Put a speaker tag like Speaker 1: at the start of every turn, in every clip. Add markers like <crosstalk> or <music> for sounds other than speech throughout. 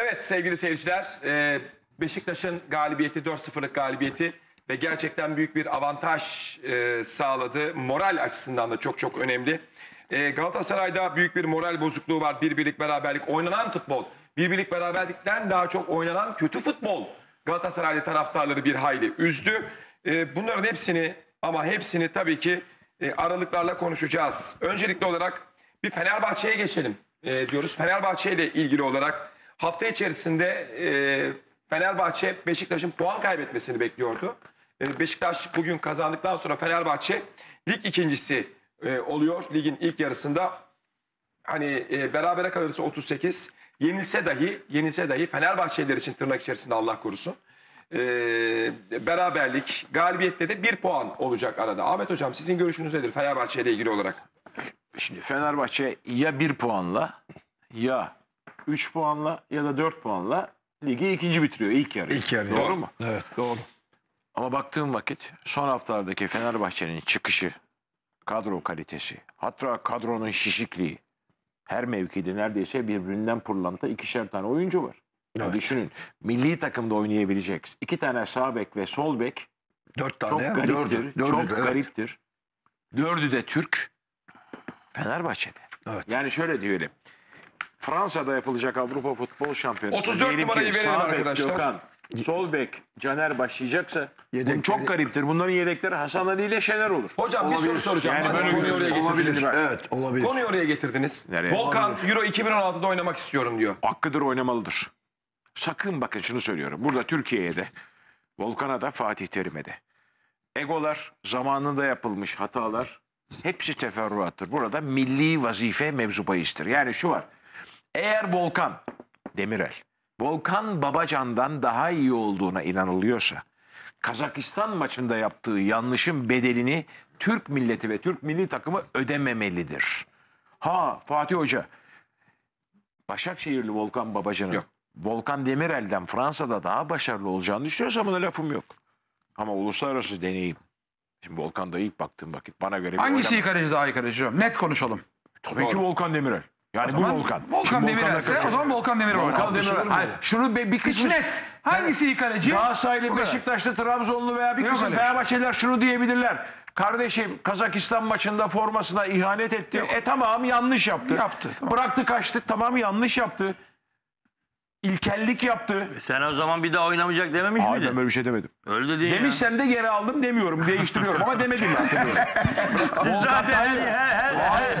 Speaker 1: Evet sevgili seyirciler, e, Beşiktaş'ın galibiyeti 4-0'lık galibiyeti ve gerçekten büyük bir avantaj e, sağladı. Moral açısından da çok çok önemli. E, Galatasaray'da büyük bir moral bozukluğu var. Bir birlik beraberlik oynanan futbol. Bir birlik beraberlikten daha çok oynanan kötü futbol. Galatasaraylı taraftarları bir hayli üzdü. E, bunların hepsini ama hepsini tabii ki aralıklarla konuşacağız. Öncelikli olarak bir Fenerbahçe'ye geçelim diyoruz. Fenerbahçe ile ilgili olarak hafta içerisinde e, Fenerbahçe Beşiktaş'ın puan kaybetmesini bekliyordu. E, Beşiktaş bugün kazandıktan sonra Fenerbahçe lig ikincisi e, oluyor. Ligin ilk yarısında hani e, berabere kalırsa 38, yenilse dahi yenilse dahi Fenerbahçeliler için tırnak içerisinde Allah korusun. E, beraberlik, galibiyette de bir puan olacak arada. Ahmet Hocam sizin görüşünüz nedir Fenerbahçe ile ilgili olarak?
Speaker 2: Şimdi Fenerbahçe ya 1 puanla ya 3 puanla ya da 4 puanla ligi ikinci bitiriyor ilk yarı.
Speaker 3: İlk yarı.
Speaker 2: Doğru mu?
Speaker 3: Evet doğru.
Speaker 2: Ama baktığım vakit son haftalardaki Fenerbahçe'nin çıkışı, kadro kalitesi, hatta kadronun şişikliği, her mevkide neredeyse birbirinden pırlanta ikişer tane oyuncu var.
Speaker 3: Evet.
Speaker 2: Düşünün milli takımda oynayabilecek iki tane sağ bek ve sol bek
Speaker 3: Dört
Speaker 2: çok
Speaker 3: tane. ya,
Speaker 2: gariptir.
Speaker 3: Dördü. Dördü
Speaker 2: çok
Speaker 3: de, evet.
Speaker 2: gariptir. Dördü de Türk. Fenerbahçe'de.
Speaker 3: Evet.
Speaker 2: Yani şöyle diyelim. Fransa'da yapılacak Avrupa Futbol Şampiyonası.
Speaker 1: 34
Speaker 2: diyelim ki
Speaker 1: numarayı verelim
Speaker 2: sağ bek
Speaker 1: arkadaşlar.
Speaker 2: Gökhan, sol bek Caner başlayacaksa bu
Speaker 3: Yedekleri-
Speaker 2: çok gariptir. Bunların yedekleri Hasan Ali ile Şener olur.
Speaker 1: Hocam bir soru soracağım.
Speaker 2: Yani
Speaker 1: Madem
Speaker 2: böyle
Speaker 1: konuyu oraya
Speaker 2: olabilir.
Speaker 1: getirdiniz.
Speaker 3: Evet olabilir.
Speaker 1: Konuyu oraya getirdiniz.
Speaker 2: Nereye?
Speaker 1: Volkan Euro 2016'da oynamak istiyorum diyor.
Speaker 2: Hakkıdır oynamalıdır. Sakın bakın şunu söylüyorum. Burada Türkiye'ye de, Volkan'a da, Fatih Terim'e de. Egolar, zamanında yapılmış hatalar hepsi teferruattır. Burada milli vazife mevzu bahistir. Yani şu var. Eğer Volkan Demirel, Volkan Babacan'dan daha iyi olduğuna inanılıyorsa, Kazakistan maçında yaptığı yanlışın bedelini Türk milleti ve Türk milli takımı ödememelidir. Ha Fatih Hoca, Başakşehirli Volkan Babacan'ın. Volkan Demirel'den Fransa'da daha başarılı olacağını düşünüyorsa buna lafım yok. Ama uluslararası deneyim. Şimdi Volkan'da ilk baktığım vakit bana göre
Speaker 4: Hangisi
Speaker 2: oynama-
Speaker 4: daha iyi kaleci? Net konuşalım.
Speaker 2: Tabii ki Volkan Demirel. Yani bu Volkan.
Speaker 4: Volkan
Speaker 2: Şimdi
Speaker 4: Demirel'se
Speaker 2: Volkan'la
Speaker 4: o zaman Volkan Demirel
Speaker 2: Volkan
Speaker 4: oynar.
Speaker 2: Demirel. Hayır, şunu bir, bir kısmı
Speaker 4: net. Hangisi iyi kaleci?
Speaker 2: Galatasaraylı,
Speaker 4: kadar.
Speaker 2: Beşiktaşlı, Trabzonlu veya bir
Speaker 4: Yok
Speaker 2: kısım
Speaker 4: öyle bir şey.
Speaker 2: Fenerbahçeliler şunu diyebilirler. Kardeşim Kazakistan maçında formasına ihanet etti. E tamam yanlış yaptı.
Speaker 4: Yaptı, tamam.
Speaker 2: Bıraktı kaçtı. Tamam yanlış yaptı. İlkellik yaptı.
Speaker 5: Sen o zaman bir daha oynamayacak dememiş
Speaker 2: Hayır ben
Speaker 5: miydin?
Speaker 2: böyle bir şey demedim.
Speaker 5: Öyle dedin ya.
Speaker 2: Demişsem de geri aldım demiyorum. Değiştiriyorum ama demedim ben.
Speaker 5: Siz zaten her, her, her,
Speaker 2: Hayır,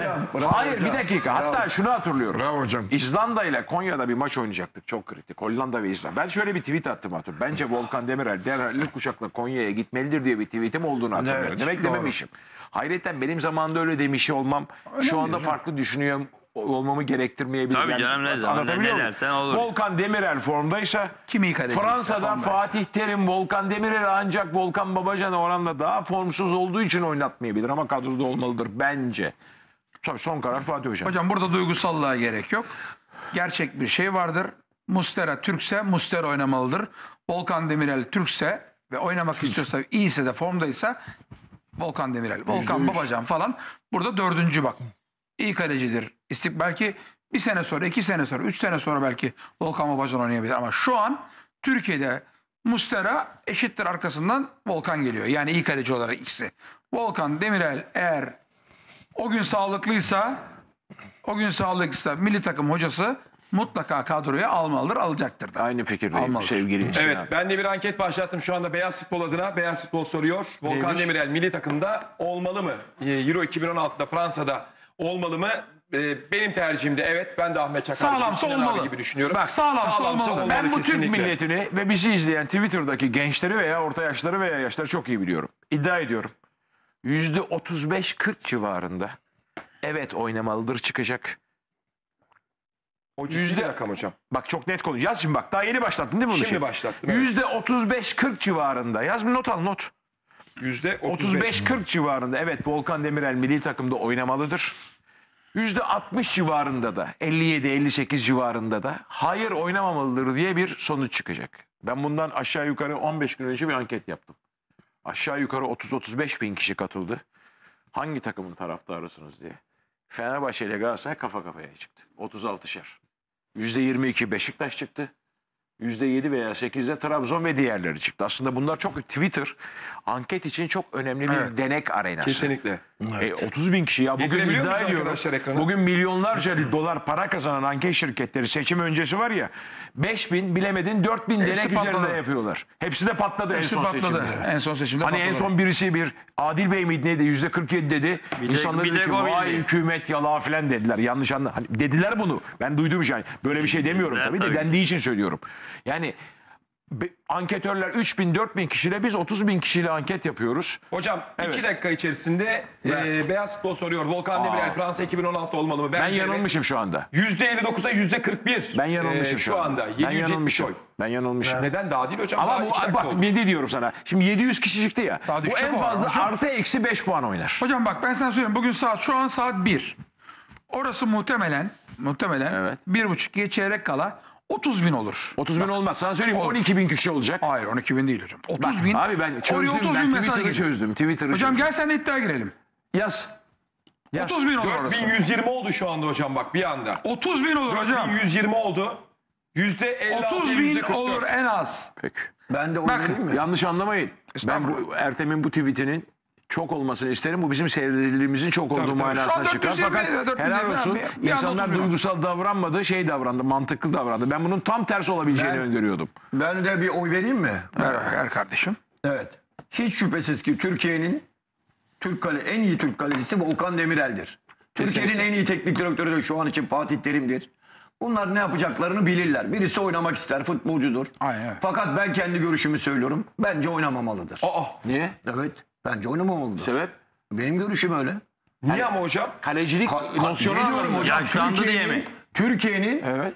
Speaker 2: hayır bir dakika. Hatta şunu hatırlıyorum.
Speaker 3: Bravo hocam.
Speaker 2: İzlanda ile Konya'da bir maç oynayacaktık. Çok kritik. Hollanda ve İzlanda. Ben şöyle bir tweet attım hatırlıyorum. Bence Volkan Demirel derhal kuşakla Konya'ya gitmelidir diye bir tweetim olduğunu hatırlıyorum.
Speaker 3: Evet,
Speaker 2: Demek
Speaker 3: doğru.
Speaker 2: dememişim. Hayretten benim zamanında öyle demiş olmam şu anda farklı düşünüyor olmamı gerektirmeyebilir.
Speaker 5: Tabii canım, ne zaman, ne
Speaker 2: muyum?
Speaker 5: dersen olur.
Speaker 2: Volkan Demirel formdaysa
Speaker 4: Kim iyi kaleci?
Speaker 2: Fransa'da Fatih Terim, Volkan Demirel ancak Volkan Babacan oranla daha formsuz olduğu için oynatmayabilir ama kadroda olmalıdır bence. Tabii son karar Fatih Hocam.
Speaker 4: Hocam burada duygusallığa gerek yok. Gerçek bir şey vardır. Mustera Türkse Mustera oynamalıdır. Volkan Demirel Türkse ve oynamak istiyorsa iyiyse de formdaysa Volkan Demirel, Volkan. Babacan falan burada dördüncü bak. İyi kalecidir. İstik belki bir sene sonra, iki sene sonra, üç sene sonra belki Volkan Babacan oynayabilir. Ama şu an Türkiye'de Mustera eşittir arkasından Volkan geliyor. Yani iyi kaleci olarak ikisi. Volkan Demirel eğer o gün sağlıklıysa o gün sağlıklıysa milli takım hocası mutlaka kadroya almalıdır, alacaktır da.
Speaker 2: Aynı fikirdeyim sevgili Sinan.
Speaker 1: Evet ben de bir anket başlattım şu anda Beyaz Futbol adına. Beyaz Futbol soruyor. Volkan
Speaker 2: Neymiş?
Speaker 1: Demirel milli takımda olmalı mı? Ee, Euro 2016'da Fransa'da olmalı mı? Ee, benim tercihimde evet. Ben de Ahmet Çakar gibi,
Speaker 4: Sağlamsa
Speaker 1: Sinan abi
Speaker 4: olmalı.
Speaker 1: gibi düşünüyorum.
Speaker 4: Bak, sağlamsa olmalı.
Speaker 2: Ben bu Türk
Speaker 1: kesinlikle.
Speaker 2: milletini ve bizi izleyen Twitter'daki gençleri veya orta yaşları veya yaşları çok iyi biliyorum. İddia ediyorum. Yüzde 35-40 civarında evet oynamalıdır çıkacak.
Speaker 1: O ciddi
Speaker 2: Yüzde-
Speaker 1: bir rakam hocam.
Speaker 2: Bak çok net konuşacağız. Şimdi bak daha yeni başlattın değil mi bunu?
Speaker 1: Şimdi başlattım. evet.
Speaker 2: Yüzde 35-40 civarında. Yaz bir not al not.
Speaker 1: Yüzde 35.
Speaker 2: 35-40 civarında evet Volkan Demirel milli takımda oynamalıdır. %60 civarında da 57-58 civarında da hayır oynamamalıdır diye bir sonuç çıkacak. Ben bundan aşağı yukarı 15 gün önce bir anket yaptım. Aşağı yukarı 30-35 bin kişi katıldı. Hangi takımın taraftarısınız diye. Fenerbahçe ile Galatasaray kafa kafaya çıktı. 36'şer. %22 Beşiktaş çıktı. %7 veya 8'de Trabzon ve diğerleri çıktı. Aslında bunlar çok Twitter anket için çok önemli bir
Speaker 4: Evet.
Speaker 2: denek arenası.
Speaker 1: Kesinlikle.
Speaker 2: E, 30 bin kişi ya bugün
Speaker 1: Getirebiliyor
Speaker 2: iddia
Speaker 1: arkadaşlar ekrana?
Speaker 2: Bugün milyonlarca dolar para kazanan anket şirketleri seçim öncesi var ya 5 bin bilemedin 4 bin
Speaker 4: Hepsi
Speaker 2: denek
Speaker 4: patladı.
Speaker 2: üzerinde yapıyorlar. Hepsi de patladı
Speaker 4: Hepsi
Speaker 2: en son
Speaker 4: patladı.
Speaker 2: seçimde.
Speaker 4: En son seçimde
Speaker 2: Hani en
Speaker 4: patladı.
Speaker 2: son birisi bir Adil Bey miydi neydi yüzde 47 dedi.
Speaker 5: Bir de-
Speaker 2: İnsanlar
Speaker 5: bir
Speaker 2: dedi
Speaker 5: de
Speaker 2: ki
Speaker 5: o
Speaker 2: vay
Speaker 5: bildi."
Speaker 2: hükümet yalağı falan dediler. Yanlış anla. Hani dediler bunu. Ben duyduğum şey. Böyle bir şey demiyorum tabii de
Speaker 5: tabii.
Speaker 2: dendiği için söylüyorum. Yani anketörler 3 bin 4 bin kişiyle biz 30 bin kişiyle anket yapıyoruz.
Speaker 1: Hocam
Speaker 2: Evet.
Speaker 1: iki dakika içerisinde e, Beyaz Futbol soruyor. Volkan Demirel Fransa 2016 olmalı mı?
Speaker 2: Ben
Speaker 1: Bence
Speaker 2: yanılmışım şu anda.
Speaker 1: %59'a %41.
Speaker 2: Ben yanılmışım
Speaker 1: e, şu anda.
Speaker 2: Ben
Speaker 1: 770
Speaker 2: yanılmışım.
Speaker 1: oy.
Speaker 2: Ben yanılmışım.
Speaker 1: Neden daha değil hocam?
Speaker 2: Ama
Speaker 1: Daha
Speaker 2: bu
Speaker 1: dakika
Speaker 2: bak
Speaker 1: oldu.
Speaker 2: bir de diyorum sana. Şimdi 700 kişi çıktı ya.
Speaker 4: Daha
Speaker 2: Bu
Speaker 4: düşecek
Speaker 2: en
Speaker 4: o
Speaker 2: fazla
Speaker 4: hocam.
Speaker 2: artı eksi 5 puan oynar.
Speaker 4: Hocam bak ben sana söyleyeyim. Bugün saat şu an saat 1. Orası muhtemelen muhtemelen
Speaker 2: Evet.
Speaker 4: bir buçuk iki çeyrek kala 30 bin olur.
Speaker 2: 30 bin olmaz. Sana söyleyeyim
Speaker 4: Olur.
Speaker 2: 12 bin kişi olacak.
Speaker 4: Hayır 12 bin değil hocam. 30
Speaker 2: Bak,
Speaker 4: bin.
Speaker 2: Abi ben çözdüm.
Speaker 4: 30
Speaker 2: Ben
Speaker 4: bin mesaj
Speaker 2: Twitter'ı çözdüm. Twitter'ı
Speaker 4: Hocam
Speaker 2: çözdüm.
Speaker 4: gel seninle iddia girelim.
Speaker 2: Yaz. Yaz.
Speaker 4: 30 bin olur orası.
Speaker 1: 4120 oldu şu anda hocam bak bir anda.
Speaker 4: 30 bin olur hocam.
Speaker 1: 4120 oldu. %56
Speaker 4: 30 bin
Speaker 1: %44.
Speaker 4: olur en az.
Speaker 2: Peki.
Speaker 3: Ben de oy
Speaker 4: Bak,
Speaker 3: mi?
Speaker 2: Yanlış anlamayın. Ben bu Ertem'in bu tweetinin çok olmasını isterim. Bu bizim seyredildiğimizin çok olduğu
Speaker 1: tabii.
Speaker 2: Manasına
Speaker 4: an
Speaker 2: çıkar.
Speaker 4: 420,
Speaker 2: Fakat
Speaker 4: 420
Speaker 2: helal olsun.
Speaker 4: bir-
Speaker 2: insanlar
Speaker 4: 30 bin
Speaker 2: duygusal davranmadı, şey davrandı, mantıklı davrandı. Ben bunun tam tersi olabileceğini
Speaker 3: Ben-
Speaker 2: öngörüyordum.
Speaker 3: Ben de bir oy vereyim mi?
Speaker 4: Ver, ver kardeşim.
Speaker 3: Evet. Hiç şüphesiz ki Türkiye'nin Türk kale en iyi Türk kalecisi Volkan Demirel'dir. Türkiye'nin en iyi teknik direktörü de şu an için Fatih Terim'dir. Bunlar ne yapacaklarını bilirler. Birisi oynamak ister, futbolcudur.
Speaker 4: Aynen.
Speaker 3: Fakat ben kendi görüşümü söylüyorum. Bence oynamamalıdır.
Speaker 1: Aa,
Speaker 2: Niye?
Speaker 3: Evet. Bence oynamamalıdır.
Speaker 2: Sebep?
Speaker 3: Benim görüşüm öyle.
Speaker 1: niye ama hocam?
Speaker 2: Kalecilik
Speaker 3: Ka- ka-
Speaker 2: nosyonu anlamında.
Speaker 5: Yaşlandı diye mi?
Speaker 3: Türkiye'nin
Speaker 2: Evet.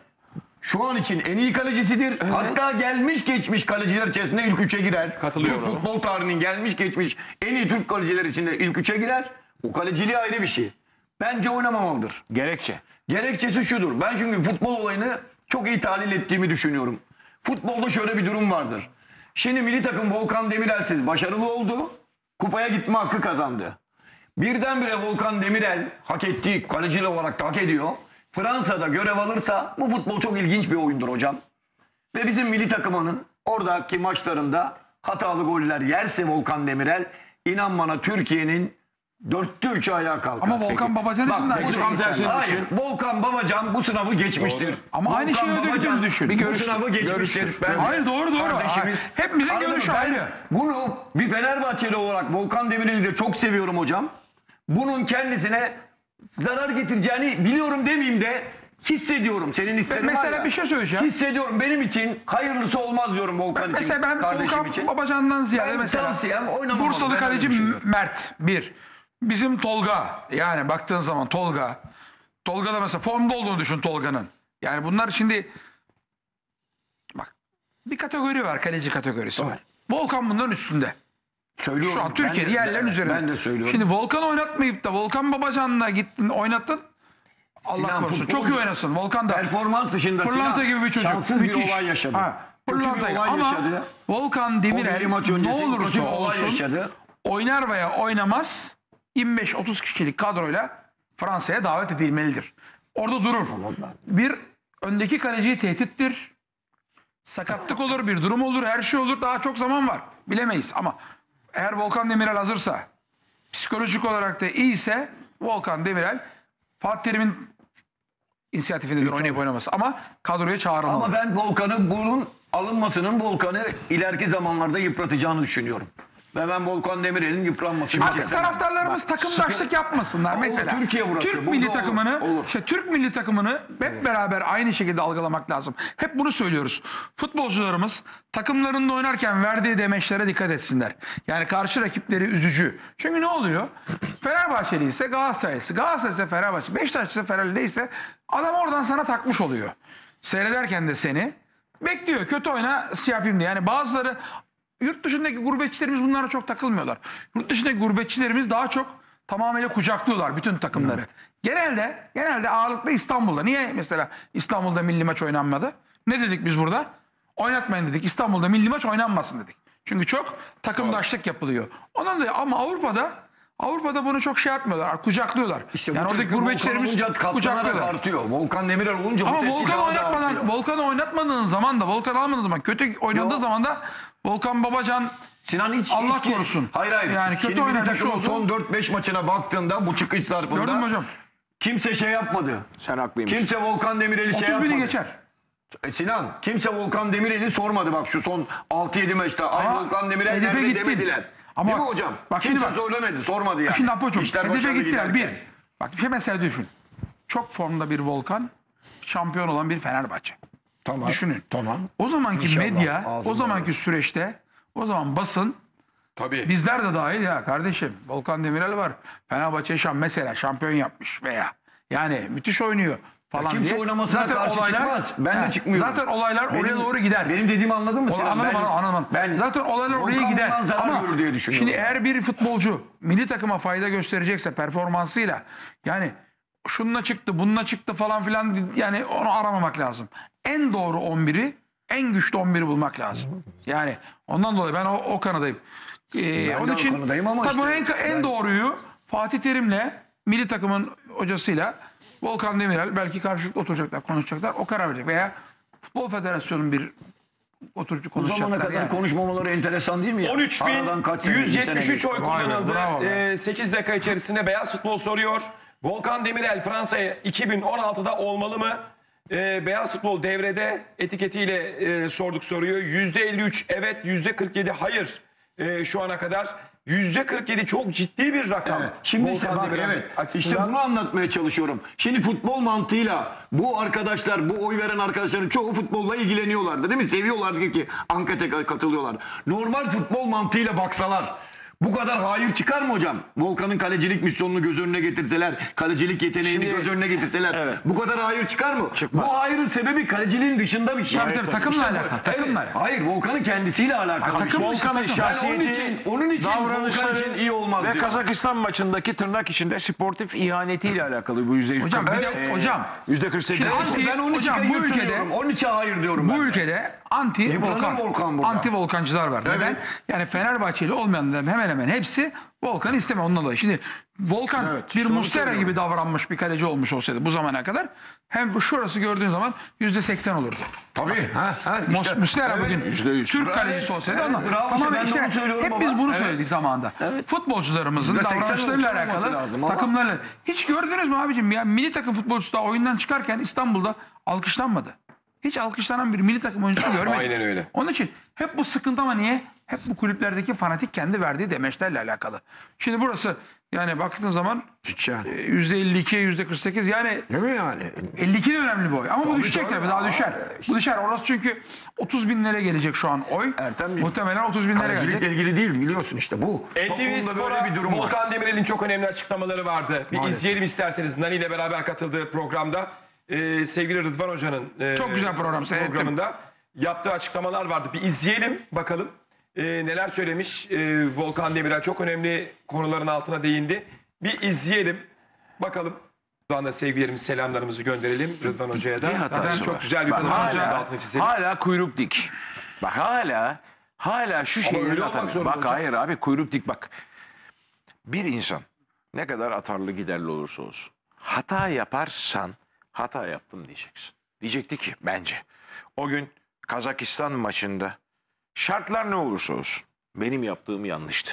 Speaker 3: şu an için en iyi kalecisidir. Hatta gelmiş geçmiş kaleciler içerisinde ilk üçe girer.
Speaker 1: Katılıyorum.
Speaker 3: Türk futbol tarihinin gelmiş geçmiş en iyi Türk kaleciler içinde ilk üçe girer. O kaleciliği ayrı bir şey. Bence oynamamalıdır.
Speaker 2: Gerekçe.
Speaker 3: Gerekçesi şudur. Ben çünkü futbol olayını çok iyi tahlil ettiğimi düşünüyorum. Futbolda şöyle bir durum vardır. Şimdi milli takım Volkan Demirel'siz başarılı oldu. Kupaya gitme hakkı kazandı. Birdenbire Volkan Demirel hak ettiği kaleciler olarak da hak ediyor. Fransa'da görev alırsa bu futbol çok ilginç bir oyundur hocam. Ve bizim milli takımının oradaki maçlarında hatalı goller yerse Volkan Demirel inan bana Türkiye'nin dörtte üçü ayağa kalkar.
Speaker 4: Ama Volkan Babacan için de aynı
Speaker 3: bu
Speaker 4: şey
Speaker 3: tam
Speaker 4: geçerli.
Speaker 3: tersini Hayır. Volkan Babacan bu sınavı geçmiştir.
Speaker 4: Ama aynı
Speaker 3: Volkan
Speaker 4: şeyi ödediğini
Speaker 3: Babacan
Speaker 4: düşün.
Speaker 3: Bu
Speaker 4: Bir görüştür.
Speaker 3: sınavı geçmiştir. Bence.
Speaker 4: Hayır, doğru, doğru.
Speaker 3: Kardeşimiz.
Speaker 4: Hepimizin
Speaker 3: Anladın mı?
Speaker 4: görüşü
Speaker 3: Ben
Speaker 4: ayrı.
Speaker 3: Bunu bir Fenerbahçeli olarak Volkan Demirel'i de çok seviyorum hocam. Bunun kendisine zarar getireceğini biliyorum demeyeyim de hissediyorum. Senin hislerin var
Speaker 4: Mesela
Speaker 3: ya.
Speaker 4: bir şey söyleyeceğim.
Speaker 3: Hissediyorum. Benim için hayırlısı olmaz diyorum Volkan için.
Speaker 4: Mesela ben
Speaker 3: kardeşim
Speaker 4: Volkan
Speaker 3: için.
Speaker 4: Babacan'dan ziyade
Speaker 3: Ben
Speaker 4: mesela
Speaker 3: tavsiyem oynamamalı.
Speaker 4: Bursalı
Speaker 3: Ben öyle
Speaker 4: kaleci
Speaker 3: düşünüyorum.
Speaker 4: Mert bir. Bizim Tolga yani baktığın zaman Tolga. Tolga da mesela formda olduğunu düşün Tolga'nın. Yani bunlar şimdi bak bir kategori var kaleci kategorisi var. Volkan bunların üstünde.
Speaker 3: Söylüyorum.
Speaker 4: Şu an
Speaker 3: Ben
Speaker 4: Türkiye'de
Speaker 3: de-
Speaker 4: yerlerin
Speaker 3: ben-
Speaker 4: üzerinde.
Speaker 3: Ben de söylüyorum.
Speaker 4: Şimdi Volkan oynatmayıp da Volkan Babacan'la gittin oynattın. Allah
Speaker 3: Sinan
Speaker 4: korusun.
Speaker 3: futbol-
Speaker 4: Çok iyi oynasın. Volkan da
Speaker 3: Performans dışında
Speaker 4: Pırlanta
Speaker 3: Sinan
Speaker 4: gibi bir çocuk.
Speaker 3: şanssız
Speaker 4: Müthiş.
Speaker 3: bir olay yaşadı.
Speaker 4: Ha,
Speaker 3: Kötü bir
Speaker 4: pırlanta gibi.
Speaker 3: olay
Speaker 4: Ama
Speaker 3: yaşadı.
Speaker 4: Volkan
Speaker 3: O milli
Speaker 4: Demirel
Speaker 3: maç
Speaker 4: ne
Speaker 3: kötü
Speaker 4: olursa
Speaker 3: bir olay
Speaker 4: olsun
Speaker 3: yaşadı.
Speaker 4: oynar veya oynamaz 25-30 kişilik kadroyla Fransa'ya davet edilmelidir. Orada durur. Bir öndeki kaleciyi tehdittir. Sakatlık olur, bir durum olur, her şey olur. Daha çok zaman var. Bilemeyiz ama eğer Volkan Demirel hazırsa, psikolojik olarak da iyiyse Volkan Demirel Fatih Terim'in inisiyatifindedir oynayıp oynaması ama kadroya çağrılmalı.
Speaker 3: Ama ben Volkan'ın bunun alınmasının Volkan'ı ileriki zamanlarda yıpratacağını düşünüyorum. Ve ben Volkan Demirel'in yıpranmasını
Speaker 4: Artık
Speaker 3: istemem.
Speaker 4: taraftarlarımız takımdaşlık yapmasınlar mesela.
Speaker 3: Türkiye burası.
Speaker 4: Türk milli
Speaker 3: olur,
Speaker 4: takımını,
Speaker 3: olur.
Speaker 4: işte Türk milli takımını hep beraber aynı şekilde algılamak lazım. Hep bunu söylüyoruz. Futbolcularımız takımlarında oynarken verdiği demeçlere dikkat etsinler. Yani karşı rakipleri üzücü. Çünkü ne oluyor? Fenerbahçeli ise Galatasaraylısı, Galatasaray ise Fenerbahçe, Beşiktaş ise Fenerli ise adam oradan sana takmış oluyor. Seyrederken de seni bekliyor. Kötü oyna şey yapayım diye. Yani bazıları yurt dışındaki gurbetçilerimiz bunlara çok takılmıyorlar. Yurt dışındaki gurbetçilerimiz daha çok tamamıyla kucaklıyorlar bütün takımları. Genelde genelde ağırlıklı İstanbul'da. Niye mesela İstanbul'da milli maç oynanmadı? Ne dedik biz burada? Oynatmayın dedik. İstanbul'da milli maç oynanmasın dedik. Çünkü çok takımdaşlık yapılıyor. Ondan dolayı ama Avrupa'da Avrupa'da bunu çok şey yapmıyorlar. Kucaklıyorlar.
Speaker 3: İşte
Speaker 4: yani oradaki gurbetçilerimiz
Speaker 3: Volkan
Speaker 4: kucaklıyorlar.
Speaker 3: artıyor. Volkan Demirel olunca
Speaker 4: Ama Volkan
Speaker 3: da
Speaker 4: oynatmadan. Volkan'ı oynatmadığın zaman da, Volkan almadığın zaman, kötü oynadığı zaman da Volkan Babacan
Speaker 3: Sinan hiç
Speaker 4: Allah
Speaker 3: hiç-
Speaker 4: korusun.
Speaker 3: Hayır hayır.
Speaker 4: Yani kötü
Speaker 3: Şimdi
Speaker 4: oynamış
Speaker 3: takımın
Speaker 4: oldu.
Speaker 3: son 4-5 maçına baktığında bu çıkış zarfında
Speaker 4: gördün mü hocam?
Speaker 3: kimse şey yapmadı.
Speaker 2: Sen haklıymışsın.
Speaker 3: Kimse Volkan Demirel'i şey
Speaker 4: 30
Speaker 3: yapmadı.
Speaker 4: bini geçer.
Speaker 3: E Sinan kimse Volkan Demirel'i sormadı bak şu son 6-7 maçta. Ay Volkan Demirel
Speaker 4: hedefe
Speaker 3: nerede
Speaker 4: gittin.
Speaker 3: demediler.
Speaker 4: Ama
Speaker 3: Değil mi hocam?
Speaker 4: bak
Speaker 3: kimse
Speaker 4: bak.
Speaker 3: söylemedi sormadı yani.
Speaker 4: Şimdi Apo'cum
Speaker 3: İşler
Speaker 4: hedefe gittiler. Bir. Bak bir şey mesela düşün. Çok formda bir Volkan, şampiyon olan bir Fenerbahçe.
Speaker 3: Tamam.
Speaker 4: Düşünün.
Speaker 3: Tamam.
Speaker 4: O zamanki
Speaker 3: İnşallah.
Speaker 4: medya, o zamanki
Speaker 3: olsun.
Speaker 4: süreçte, o zaman basın,
Speaker 1: Tabii.
Speaker 4: bizler de dahil ya kardeşim. Volkan Demirel var. Fenerbahçe şam mesela şampiyon yapmış veya yani müthiş oynuyor falan
Speaker 3: kimse
Speaker 4: diye.
Speaker 3: oynamasına karşı çıkmaz. Ben de çıkmıyorum.
Speaker 4: Zaten olaylar oraya
Speaker 3: Benim-
Speaker 4: doğru gider.
Speaker 3: Benim dediğimi anladın mı
Speaker 4: Ola-
Speaker 3: Sinan?
Speaker 4: Anladım,
Speaker 3: Ben-
Speaker 4: anladım.
Speaker 3: Ben
Speaker 4: Zaten olaylar oraya gider. Ama
Speaker 3: diye düşünüyorum.
Speaker 4: şimdi eğer bir futbolcu milli takıma fayda gösterecekse performansıyla yani şununla çıktı, bununla çıktı falan filan yani onu aramamak lazım. En doğru 11'i, en güçlü 11'i bulmak lazım. Yani ondan dolayı ben o, o kanadayım. Ee,
Speaker 3: Ben
Speaker 4: onun
Speaker 3: de o
Speaker 4: için
Speaker 3: kanadayım ama
Speaker 4: tabii
Speaker 3: işte
Speaker 4: en, en
Speaker 3: ben-
Speaker 4: doğruyu Fatih Terim'le milli takımın hocasıyla Volkan Demirel belki karşılıklı oturacaklar, konuşacaklar. O karar verecek. Veya Futbol Federasyonu'nun bir oturup
Speaker 3: Bu
Speaker 4: konuşacaklar.
Speaker 3: zamana kadar
Speaker 4: yani.
Speaker 3: konuşmamaları enteresan değil mi ya? Aradan kaç sene, bir sene
Speaker 1: 13.173
Speaker 3: geçti.
Speaker 1: oy
Speaker 4: Vay be,
Speaker 1: kullanıldı.
Speaker 4: bravo.
Speaker 1: Ee, 8 dakika içerisinde Beyaz Futbol soruyor. Volkan Demirel Fransa'ya 2016'da olmalı mı? Ee, Beyaz Futbol devrede etiketiyle e, sorduk soruyu. %53 evet, %47 hayır Ee, şu ana kadar. %47 çok ciddi bir rakam.
Speaker 3: Evet. Şimdi işte
Speaker 1: Volkan
Speaker 3: bak
Speaker 1: Demirel
Speaker 3: evet işte
Speaker 1: açısından.
Speaker 3: bunu anlatmaya çalışıyorum. Şimdi futbol mantığıyla bu arkadaşlar bu oy veren arkadaşların çoğu futbolla ilgileniyorlardı değil mi? Seviyorlardı ki ankete katılıyorlar. Normal futbol mantığıyla baksalar bu kadar hayır çıkar mı hocam? Volkan'ın kalecilik misyonunu göz önüne getirseler, kalecilik yeteneğini göz önüne getirseler bu kadar hayır çıkar mı?
Speaker 2: Çıkmaz.
Speaker 3: Bu hayırın sebebi kaleciliğin dışında bir şey.
Speaker 4: Tabii tabii takımla
Speaker 3: İşte bu-
Speaker 4: alakalı.
Speaker 3: Evet.
Speaker 4: Takımla alakalı.
Speaker 3: Hayır Volkan'ın kendisiyle alakalı. bir
Speaker 4: takım dışı takım.
Speaker 3: Ben onun
Speaker 2: şahsiyeti,
Speaker 3: için, onun için Volkan
Speaker 2: davranışları
Speaker 3: için iyi olmaz
Speaker 2: ve
Speaker 3: diyor.
Speaker 2: Kazakistan maçındaki tırnak içinde sportif ihanetiyle alakalı bu yüzde yüz.
Speaker 4: Hocam bir de
Speaker 2: Ee,
Speaker 4: hocam
Speaker 2: Yüzde 48.
Speaker 4: Şimdi
Speaker 3: İşte ben onun
Speaker 4: Hocam, bu ülkede-.
Speaker 3: Onun için hayır diyorum ben.
Speaker 4: bu ülkede anti
Speaker 3: Yıpranır
Speaker 4: volkan,
Speaker 3: Volkan burada.
Speaker 4: anti volkancılar var. Neden?
Speaker 3: Evet.
Speaker 4: Yani Fenerbahçeli olmayanların hemen hemen hepsi Volkan istemiyor ondan dolayı. Şimdi Volkan
Speaker 3: Evet,
Speaker 4: bir Mustera gibi davranmış bir kaleci olmuş olsaydı bu zamana kadar hem şurası gördüğün zaman yüzde seksen olurdu.
Speaker 3: Tabii. Ha, ha,
Speaker 4: Mos-
Speaker 3: işte.
Speaker 4: Muslera
Speaker 3: Evet.
Speaker 4: bugün
Speaker 2: Yüzde yüz.
Speaker 4: Türk
Speaker 3: Bravo.
Speaker 4: kalecisi olsaydı
Speaker 3: Evet,
Speaker 4: ondan.
Speaker 3: bravo işte, ben de onu söylüyorum
Speaker 4: hep
Speaker 3: baba.
Speaker 4: biz bunu
Speaker 3: Evet.
Speaker 4: söyledik zamanında. Futbolcularımızın
Speaker 3: Yüzde seksen
Speaker 4: davranışlarıyla
Speaker 3: olmuş olması
Speaker 4: alakalı
Speaker 3: lazım ama-
Speaker 4: takımlarla. Hiç gördünüz mü abicim ya milli takım futbolcusu da oyundan çıkarken İstanbul'da alkışlanmadı. Hiç alkışlanan bir milli takım oyuncusu <clears throat> görmedik.
Speaker 1: Aynen öyle.
Speaker 4: Onun için hep bu sıkıntı ama niye? Hep bu kulüplerdeki fanatik kendi verdiği demeçlerle alakalı. Şimdi burası yani baktığın zaman
Speaker 3: Yani.
Speaker 4: e, %52, %48 yani
Speaker 3: Değil mi yani?
Speaker 4: 52 de önemli boy. Ama bu düşecek
Speaker 3: tabii.
Speaker 4: tabii daha düşer. Bu düşer. Orası çünkü 30 binlere gelecek şu an oy.
Speaker 3: Ertemciğim,
Speaker 4: Muhtemelen 30 binlere
Speaker 3: Kalecilikle
Speaker 4: gelecek.
Speaker 3: ilgili değil biliyorsun işte bu.
Speaker 1: NTV
Speaker 3: Toplumda
Speaker 1: Spor'a
Speaker 3: böyle bir durum var.
Speaker 1: Volkan Demirel'in çok önemli açıklamaları vardı. Bir
Speaker 3: Maalesef.
Speaker 1: izleyelim isterseniz. Nani ile beraber katıldığı programda. Ee, sevgili Rıdvan Hoca'nın e,
Speaker 4: Çok güzel program, seyrettim.
Speaker 1: programında yaptığı açıklamalar vardı. Bir izleyelim bakalım. Ee, neler söylemiş Ee, Volkan Demirel çok önemli konuların altına değindi. Bir izleyelim bakalım. Buradan da sevgilerimizi, selamlarımızı gönderelim Rıdvan Hoca'ya da.
Speaker 2: Bir hatası
Speaker 1: Zaten
Speaker 2: var.
Speaker 1: çok güzel bir
Speaker 2: Bak,
Speaker 1: konu.
Speaker 2: Hala,
Speaker 1: altını çizelim.
Speaker 2: hala kuyruk dik. Bak hala hala şu şeyi
Speaker 1: öyle olmak
Speaker 2: atamıyor.
Speaker 1: zorunda
Speaker 2: Bak
Speaker 1: hocam.
Speaker 2: hayır abi kuyruk dik bak. Bir insan ne kadar atarlı giderli olursa olsun hata yaparsan hata yaptım diyeceksin. Diyecekti ki bence o gün Kazakistan maçında şartlar ne olursa olsun benim yaptığım yanlıştı.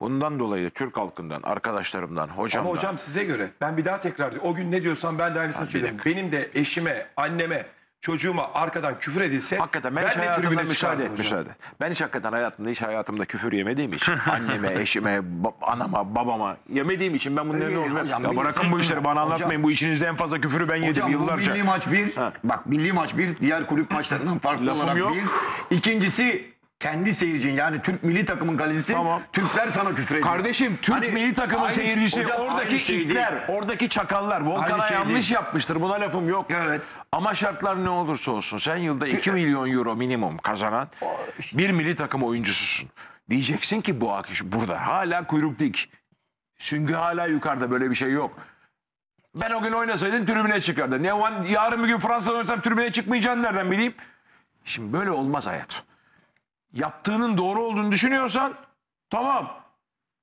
Speaker 2: Bundan dolayı Türk halkından, arkadaşlarımdan, hocamdan
Speaker 1: Ama hocam size göre ben bir daha tekrar diyorum. O gün ne diyorsam ben de aynısını
Speaker 2: bir
Speaker 1: söylüyorum. Benim de eşime, anneme, çocuğuma arkadan küfür edilse
Speaker 2: Hakikaten ben, hiç
Speaker 1: de
Speaker 2: hayatımda
Speaker 1: tribüne
Speaker 2: müsaade
Speaker 1: çıkardım
Speaker 2: et
Speaker 1: hocam.
Speaker 2: müsaade. Ben hiç hakikaten hayatımda hiç hayatımda küfür yemediğim için <laughs> anneme, eşime, ba- anama, babama yemediğim için ben bunların ne
Speaker 3: İyi,
Speaker 2: olduğunu
Speaker 3: hocam,
Speaker 2: ya bırakın
Speaker 3: biliyorsun.
Speaker 2: bu işleri bana
Speaker 3: Hocam-
Speaker 2: anlatmayın. Bu işinizde en fazla küfürü ben yedim
Speaker 3: Hocam bu
Speaker 2: yıllarca.
Speaker 3: milli maç bir.
Speaker 2: Ha.
Speaker 3: Bak milli maç bir. Diğer kulüp maçlarından farklı
Speaker 2: Lafım
Speaker 3: olarak
Speaker 2: yok.
Speaker 3: bir. İkincisi kendi seyircin yani Türk milli takımın kalecisi.
Speaker 2: Tamam.
Speaker 3: Türkler sana küfür ediyor.
Speaker 2: Kardeşim Türk
Speaker 3: Hani
Speaker 2: milli takımı
Speaker 3: aynı-
Speaker 2: seyircisi
Speaker 3: hocam
Speaker 2: oradaki
Speaker 3: aynı şey
Speaker 2: itler,
Speaker 3: değil.
Speaker 2: oradaki çakallar Volkan'a
Speaker 3: Aynı şey
Speaker 2: yanlış yapmıştır. Buna lafım yok.
Speaker 3: Evet.
Speaker 2: Ama şartlar ne olursa olsun sen yılda 2 milyon euro minimum kazanan bir milli takım oyuncususun. Diyeceksin ki bu akış burada hala kuyruk dik. Süngü hala yukarıda böyle bir şey yok. Ben o gün oynasaydım tribüne çıkardı. Ne yarın bir gün Fransa'da oynasam tribüne çıkmayacağını nereden bileyim? Şimdi böyle olmaz hayat. Yaptığının doğru olduğunu düşünüyorsan tamam.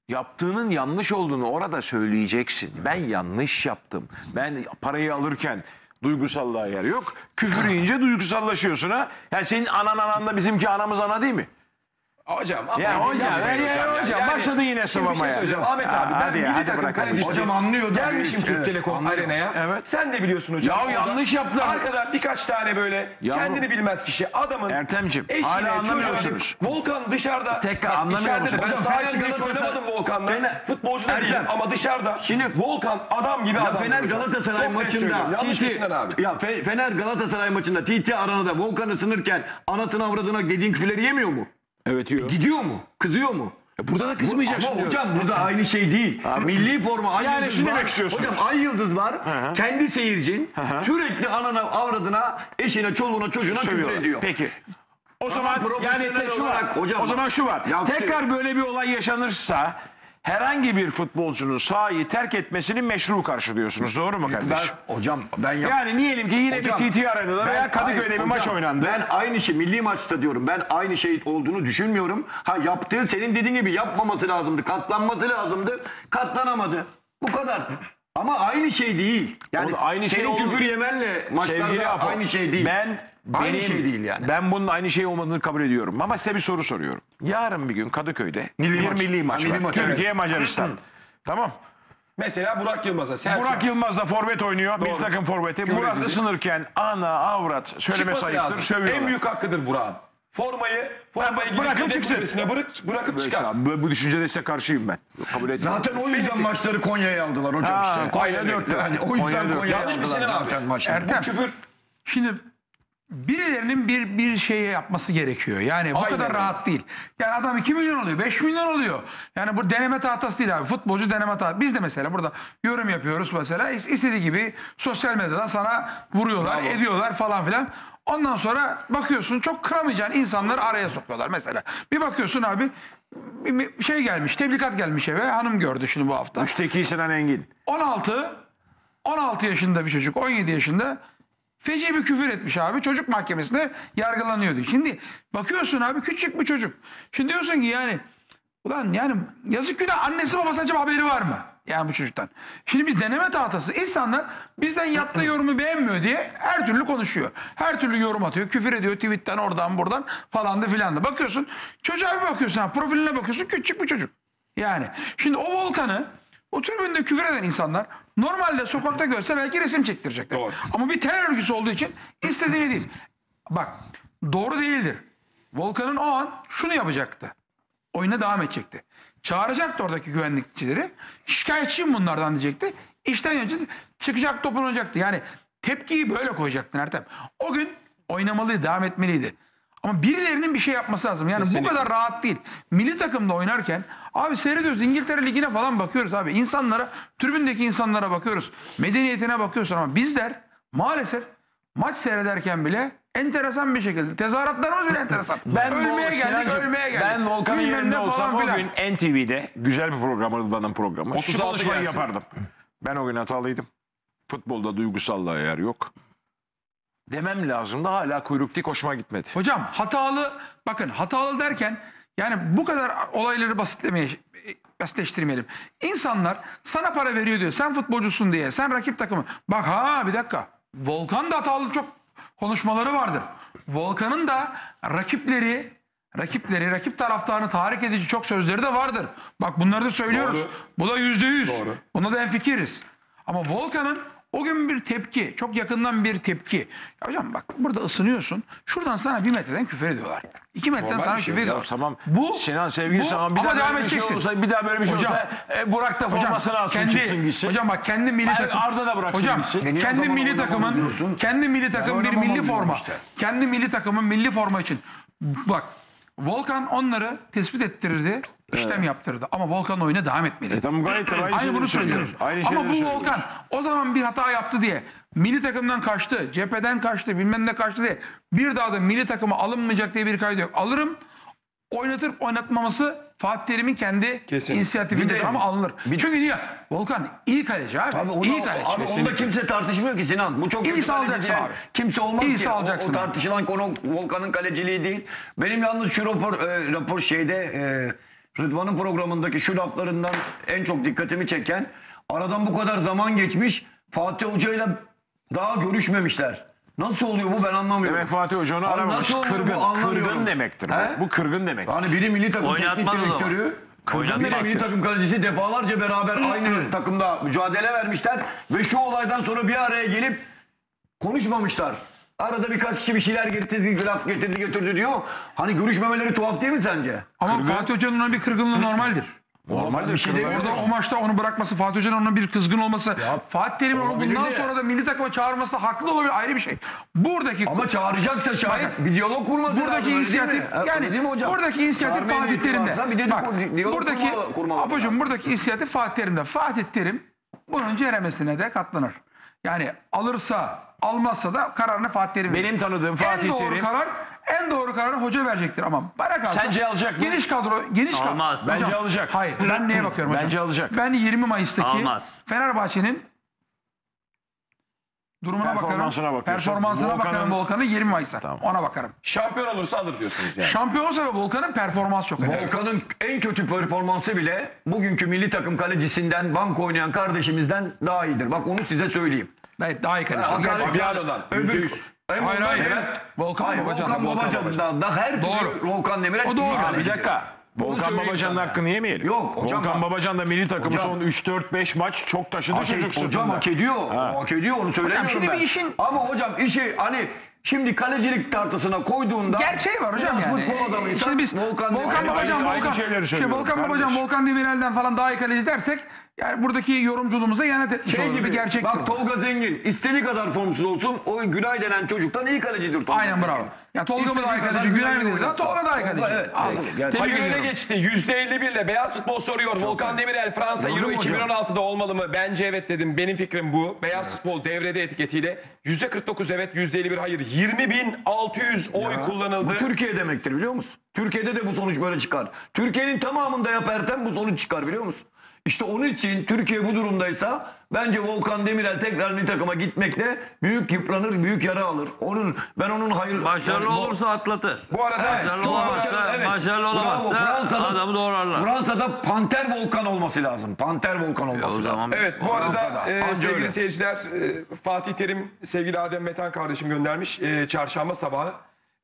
Speaker 2: yaptığının yanlış olduğunu orada söyleyeceksin. Ben yanlış yaptım. Ben parayı alırken duygusallığa yer yok. Küfür yiyince duygusallaşıyorsun ha. Ya senin anan anan da bizimki anamız ana değil mi?
Speaker 1: Hocam ama
Speaker 2: Ya hocam, ya, ya hocam,
Speaker 1: Yani-
Speaker 2: başladı yine
Speaker 1: Şimdi bir
Speaker 2: sıvamaya.
Speaker 1: şey söyleyeceğim. Ahmet abi ben
Speaker 2: hadi,
Speaker 1: milli
Speaker 2: hadi
Speaker 1: takım
Speaker 2: bırakalım.
Speaker 1: kalecisi.
Speaker 3: Hocam anlıyor da.
Speaker 1: Gelmişim Türk
Speaker 3: Evet,
Speaker 1: Telekom
Speaker 3: anlıyor.
Speaker 1: Arena'ya.
Speaker 2: Evet.
Speaker 1: Sen de biliyorsun hocam.
Speaker 2: Ya
Speaker 1: orada
Speaker 2: yanlış yaptılar.
Speaker 1: Arkada birkaç tane böyle
Speaker 2: Yavrum.
Speaker 1: kendini bilmez kişi adamın
Speaker 2: Ertemciğim,
Speaker 1: eşine,
Speaker 2: hala
Speaker 1: çocuğuna-
Speaker 2: anlamıyorsunuz.
Speaker 1: Volkan dışarıda.
Speaker 2: Tekrar
Speaker 1: Bak,
Speaker 2: anlamıyor
Speaker 1: içeride de
Speaker 2: musunuz?
Speaker 1: Ben
Speaker 3: Hocam,
Speaker 1: saha
Speaker 3: Fener
Speaker 1: içinde hiç
Speaker 3: Galatasaray-
Speaker 1: oynamadım Volkan'la.
Speaker 3: Fener-
Speaker 1: Futbolcu da
Speaker 3: Ertem.
Speaker 1: değilim ama dışarıda
Speaker 3: Şimdi-
Speaker 1: Volkan adam gibi
Speaker 3: Ya
Speaker 1: adam.
Speaker 3: Fener
Speaker 1: hocam.
Speaker 3: Galatasaray maçında.
Speaker 1: Yanlış mı
Speaker 3: TT
Speaker 1: Sinan abi?
Speaker 3: Ya Fe- Fener Galatasaray maçında TT aranada Volkan ısınırken anasını avradına dediğin küfürleri yemiyor mu?
Speaker 2: Evet yiyor.
Speaker 3: Gidiyor mu? Kızıyor mu?
Speaker 2: Burada da kızmayacaksın
Speaker 3: Ama
Speaker 2: diyorum.
Speaker 3: hocam burada aynı şey değil. Milli forma ay
Speaker 2: Yani
Speaker 3: yıldız
Speaker 2: şunu
Speaker 3: var.
Speaker 2: istiyorsunuz.
Speaker 3: Hocam ay yıldız var. Kendi seyircin sürekli anana avradına, eşine, çoluğuna, çocuğuna küfür
Speaker 2: Sövüyorlar.
Speaker 3: ediyor.
Speaker 2: Peki. O
Speaker 3: Tamam,
Speaker 2: zaman yani
Speaker 3: profesyonel
Speaker 2: te- şu var.
Speaker 3: olarak hocam
Speaker 2: o zaman şu var.
Speaker 3: yaptı.
Speaker 2: Tekrar böyle bir olay yaşanırsa herhangi bir futbolcunun sahayı terk etmesini meşru karşılıyorsunuz. Doğru mu kardeşim?
Speaker 3: Ben, hocam ben yap-
Speaker 2: Yani diyelim ki yine
Speaker 3: Hocam,
Speaker 2: bir TT veya
Speaker 3: Ben-
Speaker 2: Kadıköy'de
Speaker 3: hayır,
Speaker 2: bir maç
Speaker 3: hocam,
Speaker 2: oynandı.
Speaker 3: Ben aynı şey milli maçta diyorum. Ben aynı şey olduğunu düşünmüyorum. Ha yaptığı senin dediğin gibi yapmaması lazımdı. Katlanması lazımdı. Katlanamadı. Bu kadar. Ama aynı şey değil. Yani
Speaker 2: Oğlum, aynı şey
Speaker 3: senin
Speaker 2: olur.
Speaker 3: küfür yemenle
Speaker 2: Sevgili
Speaker 3: maçlarda
Speaker 2: Apo,
Speaker 3: aynı şey değil.
Speaker 2: Ben
Speaker 3: Aynı
Speaker 2: benim-
Speaker 3: şey değil yani.
Speaker 2: Ben bunun aynı şey olmadığını kabul ediyorum. Ama size bir soru soruyorum. Yarın bir gün Kadıköy'de
Speaker 3: Milli
Speaker 2: bir
Speaker 3: maç.
Speaker 2: milli maç
Speaker 3: Ha, milli
Speaker 2: var.
Speaker 3: maç,
Speaker 2: Türkiye
Speaker 3: evet.
Speaker 2: Macaristan. <laughs> tamam.
Speaker 1: Mesela Burak Yılmaz'a. Selçuk.
Speaker 2: Burak Yılmaz da forvet oynuyor. Bir
Speaker 1: Doğru.
Speaker 2: takım forveti. Murat
Speaker 1: edildi.
Speaker 2: ısınırken ana avrat söyleme sayıktır sövüyorlar.
Speaker 1: En büyük hakkıdır Burak'ın. Formayı, formayı
Speaker 2: bırakıp çıksın.
Speaker 1: bırak, bırakıp çıkar.
Speaker 2: Bu, bu düşüncede size karşıyım ben. Kabul etmiyorum.
Speaker 3: Zaten o yüzden maçları Konya'ya aldılar hocam
Speaker 2: Ha,
Speaker 3: işte.
Speaker 2: Konya
Speaker 1: Aynen
Speaker 2: dört.
Speaker 1: öyle.
Speaker 3: Yani o
Speaker 2: Konya
Speaker 3: yüzden. Konya'ya
Speaker 1: Yanlış mı
Speaker 3: aldılar
Speaker 1: Sinan abi?
Speaker 3: zaten maçları.
Speaker 4: Ertem.
Speaker 1: Bu küfür
Speaker 4: Şimdi birilerinin bir bir şeye yapması gerekiyor. Yani bu
Speaker 1: Aynen
Speaker 4: kadar
Speaker 1: öyle.
Speaker 4: rahat değil. Yani adam 2 milyon oluyor, 5 milyon oluyor. Yani bu deneme tahtası değil abi. Futbolcu deneme tahtası. Biz de mesela burada yorum yapıyoruz mesela. İstediği gibi sosyal medyadan sana vuruyorlar,
Speaker 1: Bravo.
Speaker 4: ediyorlar falan filan. Ondan sonra bakıyorsun çok kıramayacağın insanları araya sokuyorlar mesela. Bir bakıyorsun abi bir şey gelmiş, tebligat gelmiş eve. Hanım gördü şimdi bu hafta.
Speaker 2: Müşteki Sinan Engin.
Speaker 4: 16 16 yaşında bir çocuk 17 yaşında feci bir küfür etmiş abi çocuk mahkemesinde yargılanıyordu. Şimdi bakıyorsun abi küçük bir çocuk. Şimdi diyorsun ki yani ulan yani yazık günah annesi babası acaba haberi var mı? Yani bu çocuktan. Şimdi biz deneme tahtası insanlar bizden yaptığı <clears throat> yorumu beğenmiyor diye her türlü konuşuyor. Her türlü yorum atıyor. Küfür ediyor tweetten oradan buradan falan da filan da. Bakıyorsun çocuğa bir bakıyorsun ha profiline bakıyorsun küçük bir çocuk. Yani şimdi o volkanı o tribünde küfür eden insanlar normalde sokakta görse belki resim çektirecekler.
Speaker 1: Doğru.
Speaker 4: Ama bir terör örgütü olduğu için istediğini değil. Bak doğru değildir. Volkan'ın o an şunu yapacaktı. Oyuna devam edecekti. Çağıracaktı oradaki güvenlikçileri. Şikayetçiyim bunlardan diyecekti. İşten yönetici çıkacak top oynayacaktı. Yani tepkiyi böyle koyacaktın Ertem. O gün oynamalıydı, devam etmeliydi. Ama birilerinin bir şey yapması lazım. Yani
Speaker 1: Kesinlikle.
Speaker 4: bu kadar rahat değil. Milli takımda oynarken abi seyrediyoruz İngiltere Ligi'ne falan bakıyoruz abi. İnsanlara, tribündeki insanlara bakıyoruz. Medeniyetine bakıyorsun ama bizler maalesef maç seyrederken bile enteresan bir şekilde tezahüratlarımız bile enteresan. <laughs> ölmeye
Speaker 2: Vol-
Speaker 4: geldik,
Speaker 2: Sinancım,
Speaker 4: ölmeye geldik.
Speaker 2: Ben Volkan'ın yerinde olsam o gün NTV'de güzel bir program Rıdvan'ın programı. Şu
Speaker 1: 36
Speaker 2: konuşmayı yapardım. Ben o gün hatalıydım. Futbolda duygusallığa yer yok. Demem lazım da hala kuyruk dik hoşuma gitmedi.
Speaker 4: Hocam hatalı bakın hatalı derken yani bu kadar olayları basitlemeye basitleştirmeyelim. İnsanlar sana para veriyor diyor. Sen futbolcusun diye. Sen rakip takımı. Bak ha bir dakika. Volkan da hatalı çok konuşmaları vardır. Volkan'ın da rakipleri rakipleri, rakip taraftarını tahrik edici çok sözleri de vardır. Bak bunları da söylüyoruz.
Speaker 1: Doğru.
Speaker 4: Bu da yüzde yüz. Buna da enfikiriz. Ama Volkan'ın o gün bir tepki, çok yakından bir tepki. Ya hocam bak burada ısınıyorsun. Şuradan sana bir metreden küfür ediyorlar. İki metreden
Speaker 2: Normal
Speaker 4: sana
Speaker 2: şey.
Speaker 4: küfür ediyorlar.
Speaker 2: tamam.
Speaker 4: Bu,
Speaker 2: Sinan sevgili
Speaker 4: bu-
Speaker 2: Sinan bir
Speaker 4: ama
Speaker 2: daha
Speaker 4: devam
Speaker 2: böyle bir şey olsa bir daha böyle bir şey
Speaker 4: Hocam,
Speaker 2: olsa e, Burak da
Speaker 4: Hocam,
Speaker 2: formasını alsın
Speaker 4: kendi,
Speaker 2: çıksın gitsin.
Speaker 4: Hocam bak kendi milli
Speaker 2: Ay,
Speaker 4: takım.
Speaker 2: Arda da bıraksın
Speaker 4: Hocam
Speaker 2: gitsin.
Speaker 4: Kendi
Speaker 3: zaman
Speaker 4: milli takımın kendi milli takım bir milli forma.
Speaker 3: işte.
Speaker 4: Kendi milli takımın milli forma için. Bak Volkan onları tespit ettirirdi, işlem yaptırırdı. Ama Volkan oyuna devam etmeliydi.
Speaker 2: E, tamam gayet aynı
Speaker 4: Aynı
Speaker 2: şeyleri
Speaker 4: bunu söylüyoruz.
Speaker 2: Aynı
Speaker 4: Ama
Speaker 2: şeyleri
Speaker 4: bu
Speaker 2: söylüyoruz.
Speaker 4: Volkan o zaman bir hata yaptı diye milli takımdan kaçtı, cepheden kaçtı, bilmem ne kaçtı diye bir daha da milli takıma alınmayacak diye bir kaydı yok. Alırım, oynatır oynatmaması Fatih Terim'in kendi
Speaker 1: Kesin.
Speaker 4: inisiyatifindedir
Speaker 3: Bir de-
Speaker 4: ama alınır. Çünkü niye? Volkan iyi kaleci abi.
Speaker 3: Abi, onu,
Speaker 4: iyi kaleci.
Speaker 3: abi onda kimse tartışmıyor ki Sinan. Bu çok
Speaker 4: İyi
Speaker 3: kötü kaleci
Speaker 4: salacaksın
Speaker 3: diyen
Speaker 4: abi.
Speaker 3: Kimse olmaz
Speaker 4: İyi
Speaker 3: ki. O-
Speaker 4: salacaksın
Speaker 3: O,
Speaker 4: abi.
Speaker 3: tartışılan konu Volkan'ın kaleciliği değil. Benim yalnız şu rapor, e, rapor şeyde e, Rıdvan'ın programındaki şu laflarından en çok dikkatimi çeken aradan bu kadar zaman geçmiş Fatih Hoca'yla daha görüşmemişler. Nasıl oluyor bu ben anlamıyorum.
Speaker 2: Demek Fatih Hoca onu
Speaker 3: Abi
Speaker 2: aramamış.
Speaker 3: nasıl oluyor bu
Speaker 2: Kırgın.
Speaker 3: anlamıyorum.
Speaker 2: Kırgın demektir.
Speaker 3: He?
Speaker 2: Bu. bu kırgın demek.
Speaker 3: Yani biri milli takım teknik
Speaker 5: Oynatmaz o zaman.
Speaker 3: direktörü,
Speaker 5: Oynatmaz.
Speaker 3: biri milli takım kalecisi defalarca beraber aynı <clears throat> takımda mücadele vermişler ve şu olaydan sonra bir araya gelip konuşmamışlar. Arada birkaç kişi bir şeyler getirdi, laf getirdi götürdü diyor. Hani görüşmemeleri tuhaf değil mi sence?
Speaker 4: Ama Fatih Hoca'nın ona bir kırgınlığı normaldir.
Speaker 2: Normaldir.
Speaker 3: demiyorum.
Speaker 4: Orada o maçta onu bırakması, Fatih Hoca'nın ona bir kızgın olması, Fatih Terim'in onu
Speaker 3: olabilir
Speaker 4: bundan
Speaker 3: de.
Speaker 4: sonra da milli takıma çağırması da haklı olabilir ayrı bir şey. Buradaki
Speaker 3: Ama çağıracaksa
Speaker 4: Bakın,
Speaker 3: bir diyalog kurması
Speaker 4: buradaki
Speaker 3: lazım. öyle
Speaker 4: inisiyatif
Speaker 3: değil mi? Ha,
Speaker 4: yani
Speaker 3: öyle değil mi hocam?
Speaker 4: buradaki inisiyatif
Speaker 3: Çağırmaya
Speaker 4: Fatih
Speaker 3: niyeti
Speaker 4: Terim'de.
Speaker 3: varsa Bir de
Speaker 4: Bak,
Speaker 3: diyalog
Speaker 4: buradaki Apocuğum
Speaker 3: lazım.
Speaker 4: buradaki inisiyatif Fatih Terim'de. Fatih Terim bunun ceremesine de katlanır. Yani alırsa almazsa da kararını Fatih Terim verir.
Speaker 2: Benim tanıdığım Fatih
Speaker 4: en doğru
Speaker 2: Terim-
Speaker 4: karar en doğru kararı hoca verecektir ama bana kalsa
Speaker 2: Sence alacak mı?
Speaker 4: Geniş kadro geniş kadro.
Speaker 5: Almaz.
Speaker 2: Bence alacak.
Speaker 4: Hayır ben neye bakıyorum hocam?
Speaker 2: Bence alacak.
Speaker 4: Ben 20 Mayıs'taki
Speaker 5: Almaz.
Speaker 4: Fenerbahçe'nin durumuna bakarım.
Speaker 2: Performansına bakıyorsun.
Speaker 4: Performansına
Speaker 2: Volkan'ın-
Speaker 4: bakarım Volkan'ın 20 Mayıs'ta.
Speaker 2: Tamam.
Speaker 4: Ona bakarım.
Speaker 1: Şampiyon olursa alır diyorsunuz yani.
Speaker 4: Şampiyon olsa ve Volkan'ın performans çok önemli.
Speaker 3: Volkan'ın en kötü performansı bile bugünkü milli takım kalecisinden, bank oynayan kardeşimizden daha iyidir. Bak onu size söyleyeyim.
Speaker 4: Evet, daha iyi.
Speaker 3: Ha,
Speaker 4: Gerçekten.
Speaker 1: Fabiano'dan
Speaker 3: Öbür-
Speaker 1: %100.
Speaker 3: Hem
Speaker 4: Hayır,
Speaker 3: Volkan-
Speaker 4: hayır. Volkan
Speaker 3: Hayır,
Speaker 4: Babacan'dan,
Speaker 3: Volkan
Speaker 4: Volkan
Speaker 3: Babacan'dan da her
Speaker 4: Doğru.
Speaker 3: türlü Volkan Demirel
Speaker 4: O doğru. Bir
Speaker 2: dakika. Volkan Babacan'ın hakkını yemeyelim.
Speaker 3: Yok, hocam
Speaker 2: Volkan. Babacan da milli takımı
Speaker 3: Hocam-
Speaker 2: son 3-4-5 maç çok taşıdı
Speaker 3: Hak,
Speaker 2: çocuk
Speaker 3: hocam
Speaker 2: sırtında.
Speaker 3: hak ediyor. O Hak ediyor onu söylemiyorum
Speaker 4: şimdi
Speaker 3: ben.
Speaker 4: bir işin-
Speaker 3: Ama hocam işi hani şimdi kalecilik tartısına koyduğunda
Speaker 4: Gerçeği var hocam yani.
Speaker 3: futbol adamıysan
Speaker 4: Şimdi biz
Speaker 3: Volkan,
Speaker 4: Volkan,
Speaker 3: Demirel-
Speaker 4: Babacan,
Speaker 2: aynı- aynı
Speaker 4: Volkan,
Speaker 2: şeyleri
Speaker 4: şey, Volkan Babacan. Volkan Demirel'den falan daha iyi kaleci dersek yani buradaki yorumculuğumuza ihanet etmiş
Speaker 3: Şey gibi
Speaker 4: bir gerçektir.
Speaker 3: bak. Tolga Zengin istediği kadar formsuz olsun o Günay denen çocuktan iyi kalecidir Tolga
Speaker 4: Aynen
Speaker 3: Zengin.
Speaker 4: bravo. Ya Tolga mı daha iyi kaleci, Günay mı
Speaker 3: oynatsa.
Speaker 4: Tolga daha iyi kaleci.
Speaker 3: Evet, evet.
Speaker 4: Tebrik
Speaker 1: Hayır
Speaker 4: ediyorum.
Speaker 1: geçti. %51 ile Beyaz Futbol soruyor. Volkan Demirel Fransa Euro
Speaker 3: mü hocam?
Speaker 1: 2016'da olmalı mı? Bence evet dedim. Benim fikrim bu. Beyaz Futbol devrede etiketiyle. %49 evet, %51 hayır. 20.600 oy kullanıldı.
Speaker 3: Bu Türkiye demektir biliyor musun? Türkiye'de de bu sonuç böyle çıkar. Türkiye'nin tamamında yap Ertem bu sonuç çıkar biliyor musun? İşte onun için Türkiye bu durumdaysa bence Volkan Demirel tekrar milli takıma gitmekle büyük yıpranır, büyük yara alır. Onun ben onun hayır
Speaker 5: Başarılı
Speaker 3: yani
Speaker 5: olursa atlatır.
Speaker 1: Bu arada
Speaker 5: Başarılı
Speaker 3: çok
Speaker 5: olamazsa,
Speaker 3: başarılı, evet.
Speaker 5: başarılı
Speaker 3: Bravo,
Speaker 5: olamazsa
Speaker 3: Fransa'da-
Speaker 5: adamı doğrarlar.
Speaker 3: Fransa'da Panter Volkan olması lazım. Panter Volkan olması
Speaker 5: o
Speaker 3: lazım.
Speaker 5: zaman
Speaker 1: Evet bu arada e, sevgili
Speaker 3: öyle.
Speaker 1: seyirciler e, Fatih Terim sevgili Adem Metan kardeşim göndermiş. E, çarşamba sabahı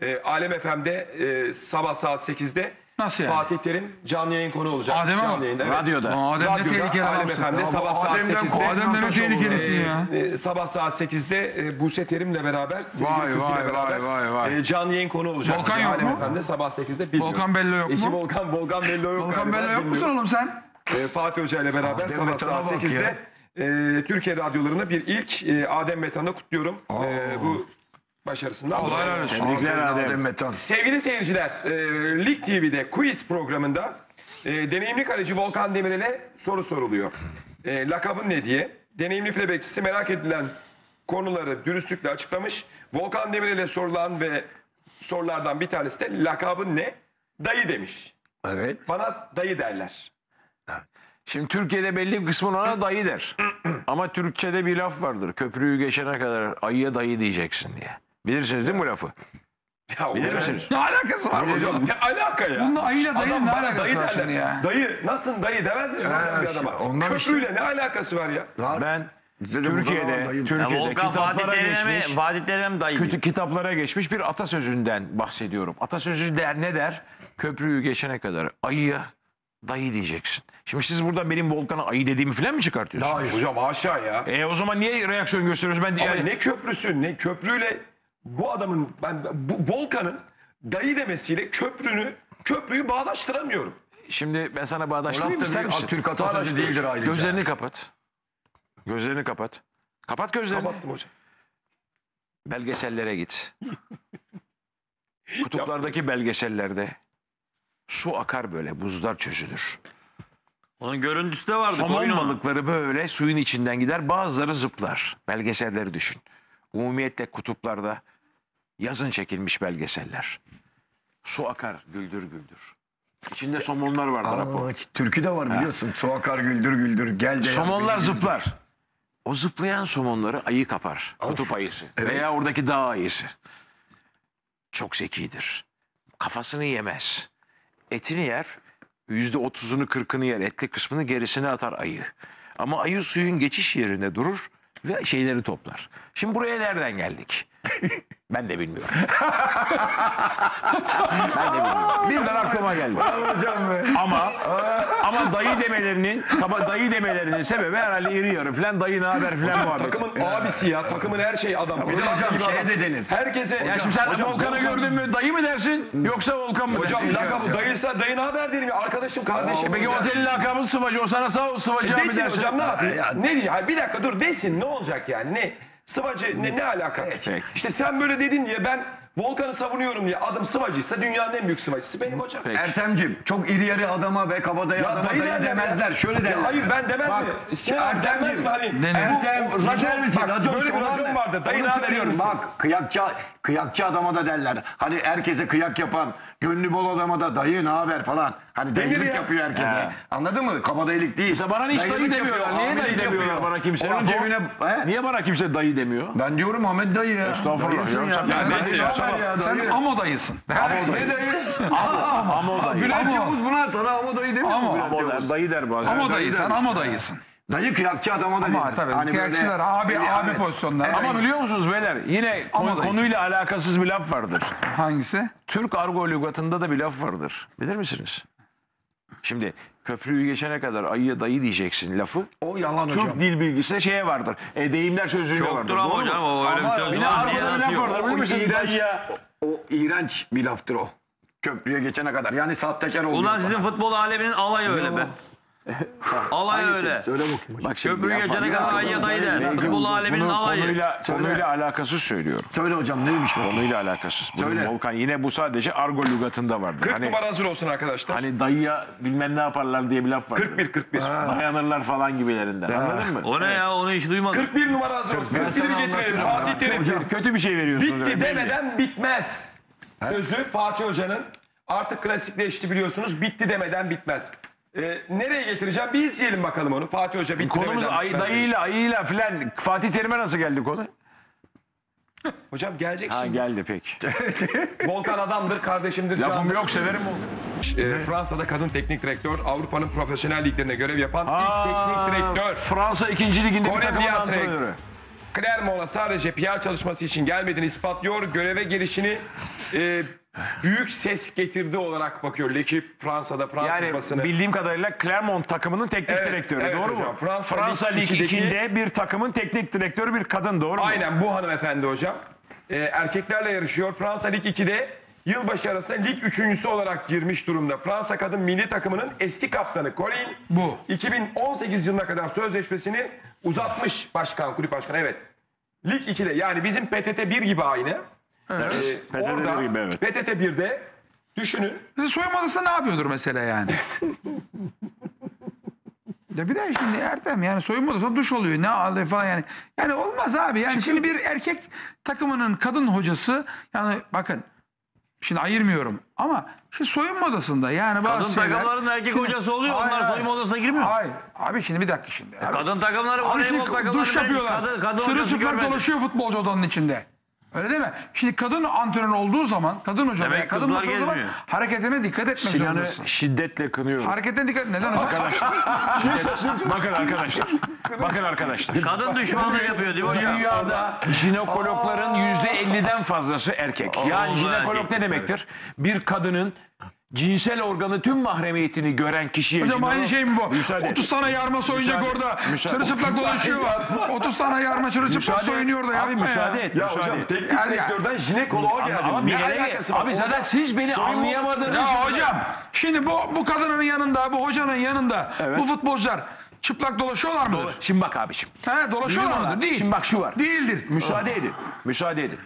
Speaker 1: e, Alem FM'de e, sabah saat 8'de
Speaker 4: Nasıl yani?
Speaker 1: Fatih Terim canlı yayın konu olacak.
Speaker 4: Adem'e
Speaker 1: canlı yayında. evet.
Speaker 2: Radyoda.
Speaker 4: Adem ne tehlikeli
Speaker 1: Radyoda Alem
Speaker 3: Ya bu
Speaker 1: sabah saat
Speaker 3: Adem'den
Speaker 1: 8'de.
Speaker 4: Adem ne tehlikelisin ya.
Speaker 1: E, sabah saat 8'de e, Buse Terim'le beraber sevgili
Speaker 4: Vay,
Speaker 1: kızıyla
Speaker 4: vay,
Speaker 1: beraber
Speaker 4: vay, vay, vay.
Speaker 1: e, canlı yayın konu olacak.
Speaker 4: Volkan yok
Speaker 1: Alem
Speaker 4: mu?
Speaker 1: FM'de sabah 8'de bilmiyorum.
Speaker 4: Volkan Bello yok
Speaker 1: Eşi
Speaker 4: mu?
Speaker 1: Volkan, Volkan Bello yok.
Speaker 4: Volkan Bello yok musun oğlum sen?
Speaker 1: E, Fatih Hoca ile beraber
Speaker 3: Adem
Speaker 1: sabah saat
Speaker 3: bak
Speaker 1: 8'de e, Türkiye radyolarında bir ilk e, Adem Metan'ı kutluyorum. E, bu başarısından.
Speaker 4: Allah helal olsun.
Speaker 2: Tebrikler Adem.
Speaker 1: Sevgili seyirciler, e, Lig TV'de quiz programında e, deneyimli kaleci Volkan Demirel'e soru soruluyor. E, lakabın ne diye. Deneyimli file bekçisi merak edilen konuları dürüstlükle açıklamış. Volkan Demirel'e sorulan ve sorulardan bir tanesi de lakabın ne? Dayı demiş.
Speaker 3: Evet.
Speaker 1: Bana dayı derler.
Speaker 2: Şimdi Türkiye'de belli bir kısmı ona dayı der. <clears throat> Ama Türkçe'de bir laf vardır. Köprüyü geçene kadar ayıya dayı diyeceksin diye. Bilirsiniz değil mi bu lafı? <laughs>
Speaker 1: Ya
Speaker 2: Bilir misiniz?
Speaker 4: Ne alakası var hocam?
Speaker 1: Ne alaka ya?
Speaker 4: Bununla ayıyla dayının ne
Speaker 1: bana
Speaker 4: alakası
Speaker 1: dayı
Speaker 4: var
Speaker 1: derler.
Speaker 4: şimdi ya?
Speaker 1: Dayı nasılsın dayı demez misin hocam bir
Speaker 3: işte,
Speaker 1: adama?
Speaker 3: ondan işte.
Speaker 1: Köprüyle ne alakası var ya?
Speaker 2: Ben
Speaker 3: Bize de
Speaker 2: Türkiye'de.
Speaker 5: Ya
Speaker 2: Türkiye'de
Speaker 5: Volkan
Speaker 2: kitaplara
Speaker 5: mi,
Speaker 2: geçmiş,
Speaker 5: Fatih Terim'e mi dayı
Speaker 2: kötü
Speaker 5: diyor?
Speaker 2: kitaplara geçmiş bir atasözünden bahsediyorum. Atasözü der ne der? Köprüyü geçene kadar ayıya dayı diyeceksin. Şimdi siz burada benim Volkan'a ayı dediğimi falan mı çıkartıyorsunuz?
Speaker 3: Hayır.
Speaker 1: Hocam haşa ya.
Speaker 2: E o zaman niye reaksiyon gösteriyoruz? Ben
Speaker 1: Ama
Speaker 2: yani,
Speaker 1: ne köprüsü ne köprüyle bu adamın ben bu Volkan'ın dayı demesiyle köprünü köprüyü bağdaştıramıyorum.
Speaker 2: Şimdi ben sana bağdaştırayım ister misin?
Speaker 3: Türk atasözü değildir ayrıca.
Speaker 2: Gözlerini kapat. Gözlerini kapat. Kapat gözlerini.
Speaker 1: Kapattım hocam.
Speaker 2: Belgesellere git. <laughs> Kutuplardaki belgesellerde su akar böyle, buzlar çözülür.
Speaker 5: Onun görüntüsü de vardı.
Speaker 2: Somon
Speaker 5: koyun
Speaker 2: balıkları böyle suyun içinden gider, bazıları zıplar. Belgeselleri düşün. Umumiyetle kutuplarda yazın çekilmiş belgeseller. Su akar, güldür güldür. İçinde somonlar vardır. Apo.
Speaker 3: Aa, türkü de var biliyorsun. Su akar güldür güldür. Gel de
Speaker 2: Somonlar zıplar. O zıplayan somonları ayı kapar. Kutup ayısı. Veya oradaki dağ ayısı. Çok zekidir. Kafasını yemez. Etini yer. yüzde otuzunu kırkını yer etli kısmını gerisine atar ayı. Ama ayı suyun geçiş yerinde durur ve şeyleri toplar. Şimdi buraya nereden geldik? <laughs> Ben de bilmiyorum. <laughs> ben de bilmiyorum. Birden aklıma geldi. ama ama dayı demelerinin taba dayı demelerinin sebebi herhalde iri yarı falan dayı ne haber falan muhabbeti.
Speaker 1: Takımın abisi ya. Takımın her şeyi adam.
Speaker 3: Bir de hocam
Speaker 1: gibi
Speaker 3: şeye
Speaker 1: adam.
Speaker 3: de denir.
Speaker 1: Herkese...
Speaker 2: Ya şimdi sen Volkan'ı gördün mü dayı mı dersin yoksa Volkan mı
Speaker 1: Hocam
Speaker 2: dersin?
Speaker 1: lakabı dayıysa dayı ne haber derim ya. Arkadaşım kardeşim.
Speaker 2: Peki o senin lakabın sıvacı o sana sağ sıvacı abi
Speaker 1: Desin
Speaker 2: dersin.
Speaker 1: hocam ne yapayım? Ne diyeyim? Hayır, bir dakika dur desin ne olacak yani? Ne? Sıvacı ne, ne alaka?
Speaker 2: Peki.
Speaker 1: İşte sen böyle dedin diye ben Volkan'ı savunuyorum diye adım sıvacıysa dünyanın en büyük sıvacısı benim hocam.
Speaker 2: Peki.
Speaker 3: Ertem'cim çok iri yarı adama ve kabadayı
Speaker 1: Ya
Speaker 3: adama
Speaker 1: dayı
Speaker 3: dayı,
Speaker 1: derler ya.
Speaker 3: demezler. Şöyle derler.
Speaker 1: Hayır ben demez
Speaker 3: Bak,
Speaker 1: mi? Sinan demez mi? Hani
Speaker 4: Denir.
Speaker 1: bu-
Speaker 3: Ertem,
Speaker 1: o
Speaker 3: racon
Speaker 1: racon,
Speaker 3: misin?
Speaker 1: bak,
Speaker 3: Racon
Speaker 1: böyle bir racon vardı. Dayı ne misin?
Speaker 3: Bak kıyakçı, kıyakçı adama da derler. Hani herkese kıyak yapan, gönlü bol adama da dayı ne haber falan. Hani dayılık
Speaker 1: ya.
Speaker 3: yapıyor herkese. Anladın mı? Kabadayılık değil.
Speaker 2: Mesela bana hiç dayı demiyorlar. Niye dayı demiyorlar bana kimse?
Speaker 3: Onun cebine... He?
Speaker 2: Niye bana kimse dayı demiyor?
Speaker 3: Ben diyorum Ahmet dayı ya.
Speaker 2: Estağfurullah.
Speaker 3: Dayısın
Speaker 2: Ya sen-
Speaker 3: ya.
Speaker 2: Ya
Speaker 1: neyse ya,
Speaker 3: ya,
Speaker 4: Sen
Speaker 3: dayı.
Speaker 4: Amo dayısın.
Speaker 3: Ne dayı?
Speaker 2: Ama dayı.
Speaker 3: Bülent Yavuz buna sana ama dayı demiyor mu Yavuz?
Speaker 2: dayı der bazen.
Speaker 4: Amo dayı sen Amo dayısın.
Speaker 3: Dayı kıyakçı adama da
Speaker 4: Ama
Speaker 3: denir.
Speaker 4: tabii
Speaker 3: Hani böyle-
Speaker 4: kıyakçılar abi
Speaker 3: Eli
Speaker 4: abi
Speaker 3: Ahmet.
Speaker 4: pozisyonları.
Speaker 2: Ama biliyor musunuz beyler yine
Speaker 4: Ama
Speaker 2: kon-
Speaker 4: dayı.
Speaker 2: konuyla alakasız bir laf vardır.
Speaker 4: Hangisi?
Speaker 2: Türk argo lügatında da bir laf vardır. Bilir misiniz? Şimdi köprüyü geçene kadar ayıya dayı diyeceksin lafı.
Speaker 3: O yalan hocam.
Speaker 2: Türk dil bilgisinde şeye vardır. E, deyimler sözlüğünde vardır.
Speaker 5: Çoktur ama
Speaker 2: Doğru mu?
Speaker 5: hocam o öyle bir söz
Speaker 2: Bir de
Speaker 5: var.
Speaker 2: Arkada bir laf vardır.
Speaker 3: O
Speaker 2: misin?
Speaker 3: iğrenç,
Speaker 2: Dayıya.
Speaker 3: o, o iğrenç bir laftır o. Köprüye geçene kadar. Yani sahtekar oluyor.
Speaker 5: Ulan sizin futbol aleminin alayı öyle be. Alay öyle.
Speaker 3: Söyle bakayım.
Speaker 2: Bak şimdi var.
Speaker 5: geçene kadar ayıya dayı der. Futbol aleminin
Speaker 2: bunu
Speaker 5: alayı.
Speaker 2: Konuyla, konuyla alakasız söylüyorum.
Speaker 3: Söyle hocam neymiş bu?
Speaker 2: Konuyla alakasız. Bunun
Speaker 3: Söyle.
Speaker 2: Volkan yine bu sadece argo lügatında vardır.
Speaker 1: 40
Speaker 2: Hani,
Speaker 1: numara hazır olsun arkadaşlar.
Speaker 2: hani dayıya bilmem ne yaparlar diye bir laf var.
Speaker 1: 41 41.
Speaker 2: Dayanırlar falan gibilerinden. Anladın mı?
Speaker 5: O ne ya onu hiç duymadım.
Speaker 1: 41 numara hazır olsun. 41'i
Speaker 3: sana
Speaker 1: getirelim.
Speaker 3: anlatıyorum.
Speaker 1: Fatih Terim.
Speaker 2: Kötü, kötü bir şey veriyorsunuz.
Speaker 1: Bitti
Speaker 2: belli.
Speaker 1: demeden bitmez. Sözü Fatih Hoca'nın artık klasikleşti biliyorsunuz. Bitti demeden bitmez. Ee, nereye getireceğim? Bir izleyelim bakalım onu. Fatih Hoca bitti
Speaker 2: Konumuz ay, dayıyla ayıyla filan. Fatih Terim'e nasıl geldi konu?
Speaker 1: Hocam gelecek
Speaker 2: Ha
Speaker 1: şimdi.
Speaker 2: geldi peki. <laughs>
Speaker 1: Volkan adamdır, kardeşimdir,
Speaker 2: Lafım
Speaker 1: candır.
Speaker 2: yok severim onu.
Speaker 1: Ee, Fransa'da kadın teknik direktör, Avrupa'nın profesyonel liglerine görev yapan ilk teknik direktör.
Speaker 2: Fransa 2. liginde bir
Speaker 1: Colin
Speaker 2: takımın
Speaker 1: Diaz
Speaker 2: antrenörü.
Speaker 1: Clermont'a sadece PR çalışması için gelmediğini ispatlıyor. Göreve gelişini e, büyük ses getirdi olarak bakıyor. L'Equipe Fransa'da Fransız
Speaker 2: Yani
Speaker 1: basını.
Speaker 2: bildiğim kadarıyla Clermont takımının teknik
Speaker 1: Evet,
Speaker 2: direktörü
Speaker 1: evet
Speaker 2: doğru
Speaker 1: hocam.
Speaker 2: mu?
Speaker 1: Fransa
Speaker 2: Fransa,
Speaker 1: Lig
Speaker 2: Lig
Speaker 1: 2'deki
Speaker 2: 2'de bir takımın teknik direktörü bir kadın doğru mu?
Speaker 1: Aynen bu hanımefendi hocam. Ee, erkeklerle yarışıyor. Fransa Lig 2'de yılbaşı arasında lig üçüncüsü olarak girmiş durumda. Fransa kadın milli takımının eski kaptanı Colin
Speaker 4: Bu.
Speaker 1: 2018 yılına kadar sözleşmesini uzatmış başkan, kulüp başkanı evet. Lig 2'de yani bizim PTT 1 gibi aynı.
Speaker 2: Evet.
Speaker 1: Ee,
Speaker 2: PTT
Speaker 1: orada
Speaker 2: gibi, evet.
Speaker 1: PTT 1'de düşünün
Speaker 4: Mesela soyunma odasında ne yapıyordur mesela yani? <laughs> ya bir de şimdi Ertem yani soyunma odasında duş oluyor ne alıyor falan yani. Yani olmaz abi yani şimdi bir erkek takımının kadın hocası yani bakın şimdi ayırmıyorum ama şimdi soyunma odasında yani bazı
Speaker 5: Kadın
Speaker 4: şeyler...
Speaker 5: takımların erkek
Speaker 4: Şimdi-
Speaker 5: hocası oluyor.
Speaker 4: Hayır,
Speaker 5: Onlar
Speaker 4: hayır.
Speaker 5: soyunma odasına girmiyor.
Speaker 4: Hayır. Abi şimdi bir dakika şimdi. Abi,
Speaker 5: Kadın takımları
Speaker 4: Abi
Speaker 5: voleybol
Speaker 4: şimdi
Speaker 5: takımları.
Speaker 4: duş yapıyorlar.
Speaker 5: Kadın, kadın hocası
Speaker 4: Sırılsıplak
Speaker 5: görmedim.
Speaker 4: dolaşıyor futbolcu odanın içinde. Öyle değil mi? Şimdi kadın antrenör olduğu zaman, kadın hoca
Speaker 5: Demek
Speaker 4: veya kadın
Speaker 5: kızlar
Speaker 4: maçı olduğu zaman
Speaker 5: gezmiyor.
Speaker 4: hareketine dikkat etmek
Speaker 2: Sinan'ı
Speaker 4: zorundasın.
Speaker 2: şiddetle kınıyorum.
Speaker 4: Hareketine dikkat Neden hocam? <laughs>
Speaker 2: Bakın arkadaşlar. Bakın arkadaşlar.
Speaker 5: Kadın düşmanlığı yapıyor değil mi hocam?
Speaker 2: Dünyada jinekologların yüzde 50'den fazlası erkek. Yani
Speaker 5: Allah
Speaker 2: jinekolog
Speaker 5: erkek.
Speaker 2: ne demektir? Bir kadının cinsel organı tüm mahremiyetini gören kişiye
Speaker 4: Hocam aynı şey mi bu?
Speaker 2: Müsaade et.
Speaker 4: 30 tane yarma soyuncak
Speaker 2: Müsaade-
Speaker 4: orada.
Speaker 2: müsaade-
Speaker 4: Çırılçıplak dolaşıyor. 30 tane yarma çırılçıplak soyunuyor da yapma
Speaker 2: Abi müsaade
Speaker 4: ya.
Speaker 2: et.
Speaker 1: Ya
Speaker 2: müsaade
Speaker 1: hocam
Speaker 2: et.
Speaker 1: teknik
Speaker 4: Yani-
Speaker 1: direktörden jinekoloğa geldim.
Speaker 2: Ama bir
Speaker 1: Ne
Speaker 2: kere
Speaker 1: alakası var?
Speaker 2: abi zaten
Speaker 1: Orada
Speaker 2: siz beni anlayamadınız.
Speaker 4: Ya hocam şimdi bu bu kadının yanında, bu hocanın yanında
Speaker 2: Evet.
Speaker 4: bu futbolcular çıplak dolaşıyorlar mıdır?
Speaker 2: Şimdi bak abiciğim.
Speaker 4: He dolaşıyorlar
Speaker 2: Bilmiyorum
Speaker 4: mıdır? Değil.
Speaker 2: Şimdi bak şu var.
Speaker 4: Değildir.
Speaker 2: Müsaade edin. Müsaade edin.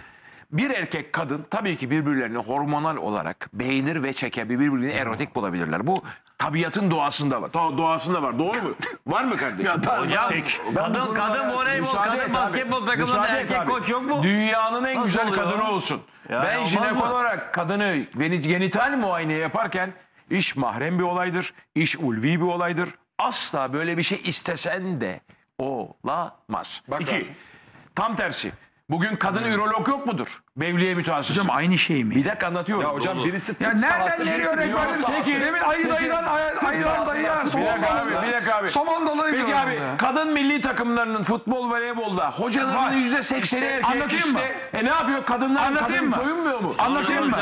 Speaker 2: Bir erkek kadın tabii ki birbirlerini hormonal olarak beğenir ve çeker. Birbirlerini erotik bulabilirler. Bu tabiatın doğasında var. Do- doğasında var. Doğru mu? Var mı kardeşim?
Speaker 5: Hocam
Speaker 2: Peki.
Speaker 5: kadın, kadın voleybol,
Speaker 2: Müsaade et
Speaker 5: kadın
Speaker 2: abi.
Speaker 5: basketbol takımında
Speaker 2: Müsaade et
Speaker 5: erkek
Speaker 2: abi.
Speaker 5: koç yok mu?
Speaker 2: Dünyanın en
Speaker 5: Nasıl
Speaker 2: güzel
Speaker 5: oluyor?
Speaker 2: kadını olsun.
Speaker 5: Ya
Speaker 2: ben
Speaker 5: olmaz mı?
Speaker 2: olarak kadını geni- genital muayene yaparken iş mahrem bir olaydır. iş ulvi bir olaydır. Asla böyle bir şey istesen de olamaz. İki, tam tersi. Bugün kadın ürolog yok mudur? Mevliye mütehassıs.
Speaker 4: Hocam aynı şey mi?
Speaker 2: Bir dakika anlatıyorum.
Speaker 1: Ya hocam birisi tıp
Speaker 4: Ya nereden verdin?
Speaker 1: sahası.
Speaker 4: Peki demin ayı dayıdan ayı ayıdan dayıya.
Speaker 2: Bir dakika abi.
Speaker 4: Somon dalayı
Speaker 2: Peki abi kadın milli takımlarının futbol voleybolda hocalarının yüzde sekseni erkek.
Speaker 4: anlatayım mı?
Speaker 2: E ne yapıyor kadınlar?
Speaker 4: Anlatayım mı?
Speaker 2: soyunmuyor mu?
Speaker 4: Anlatayım mı?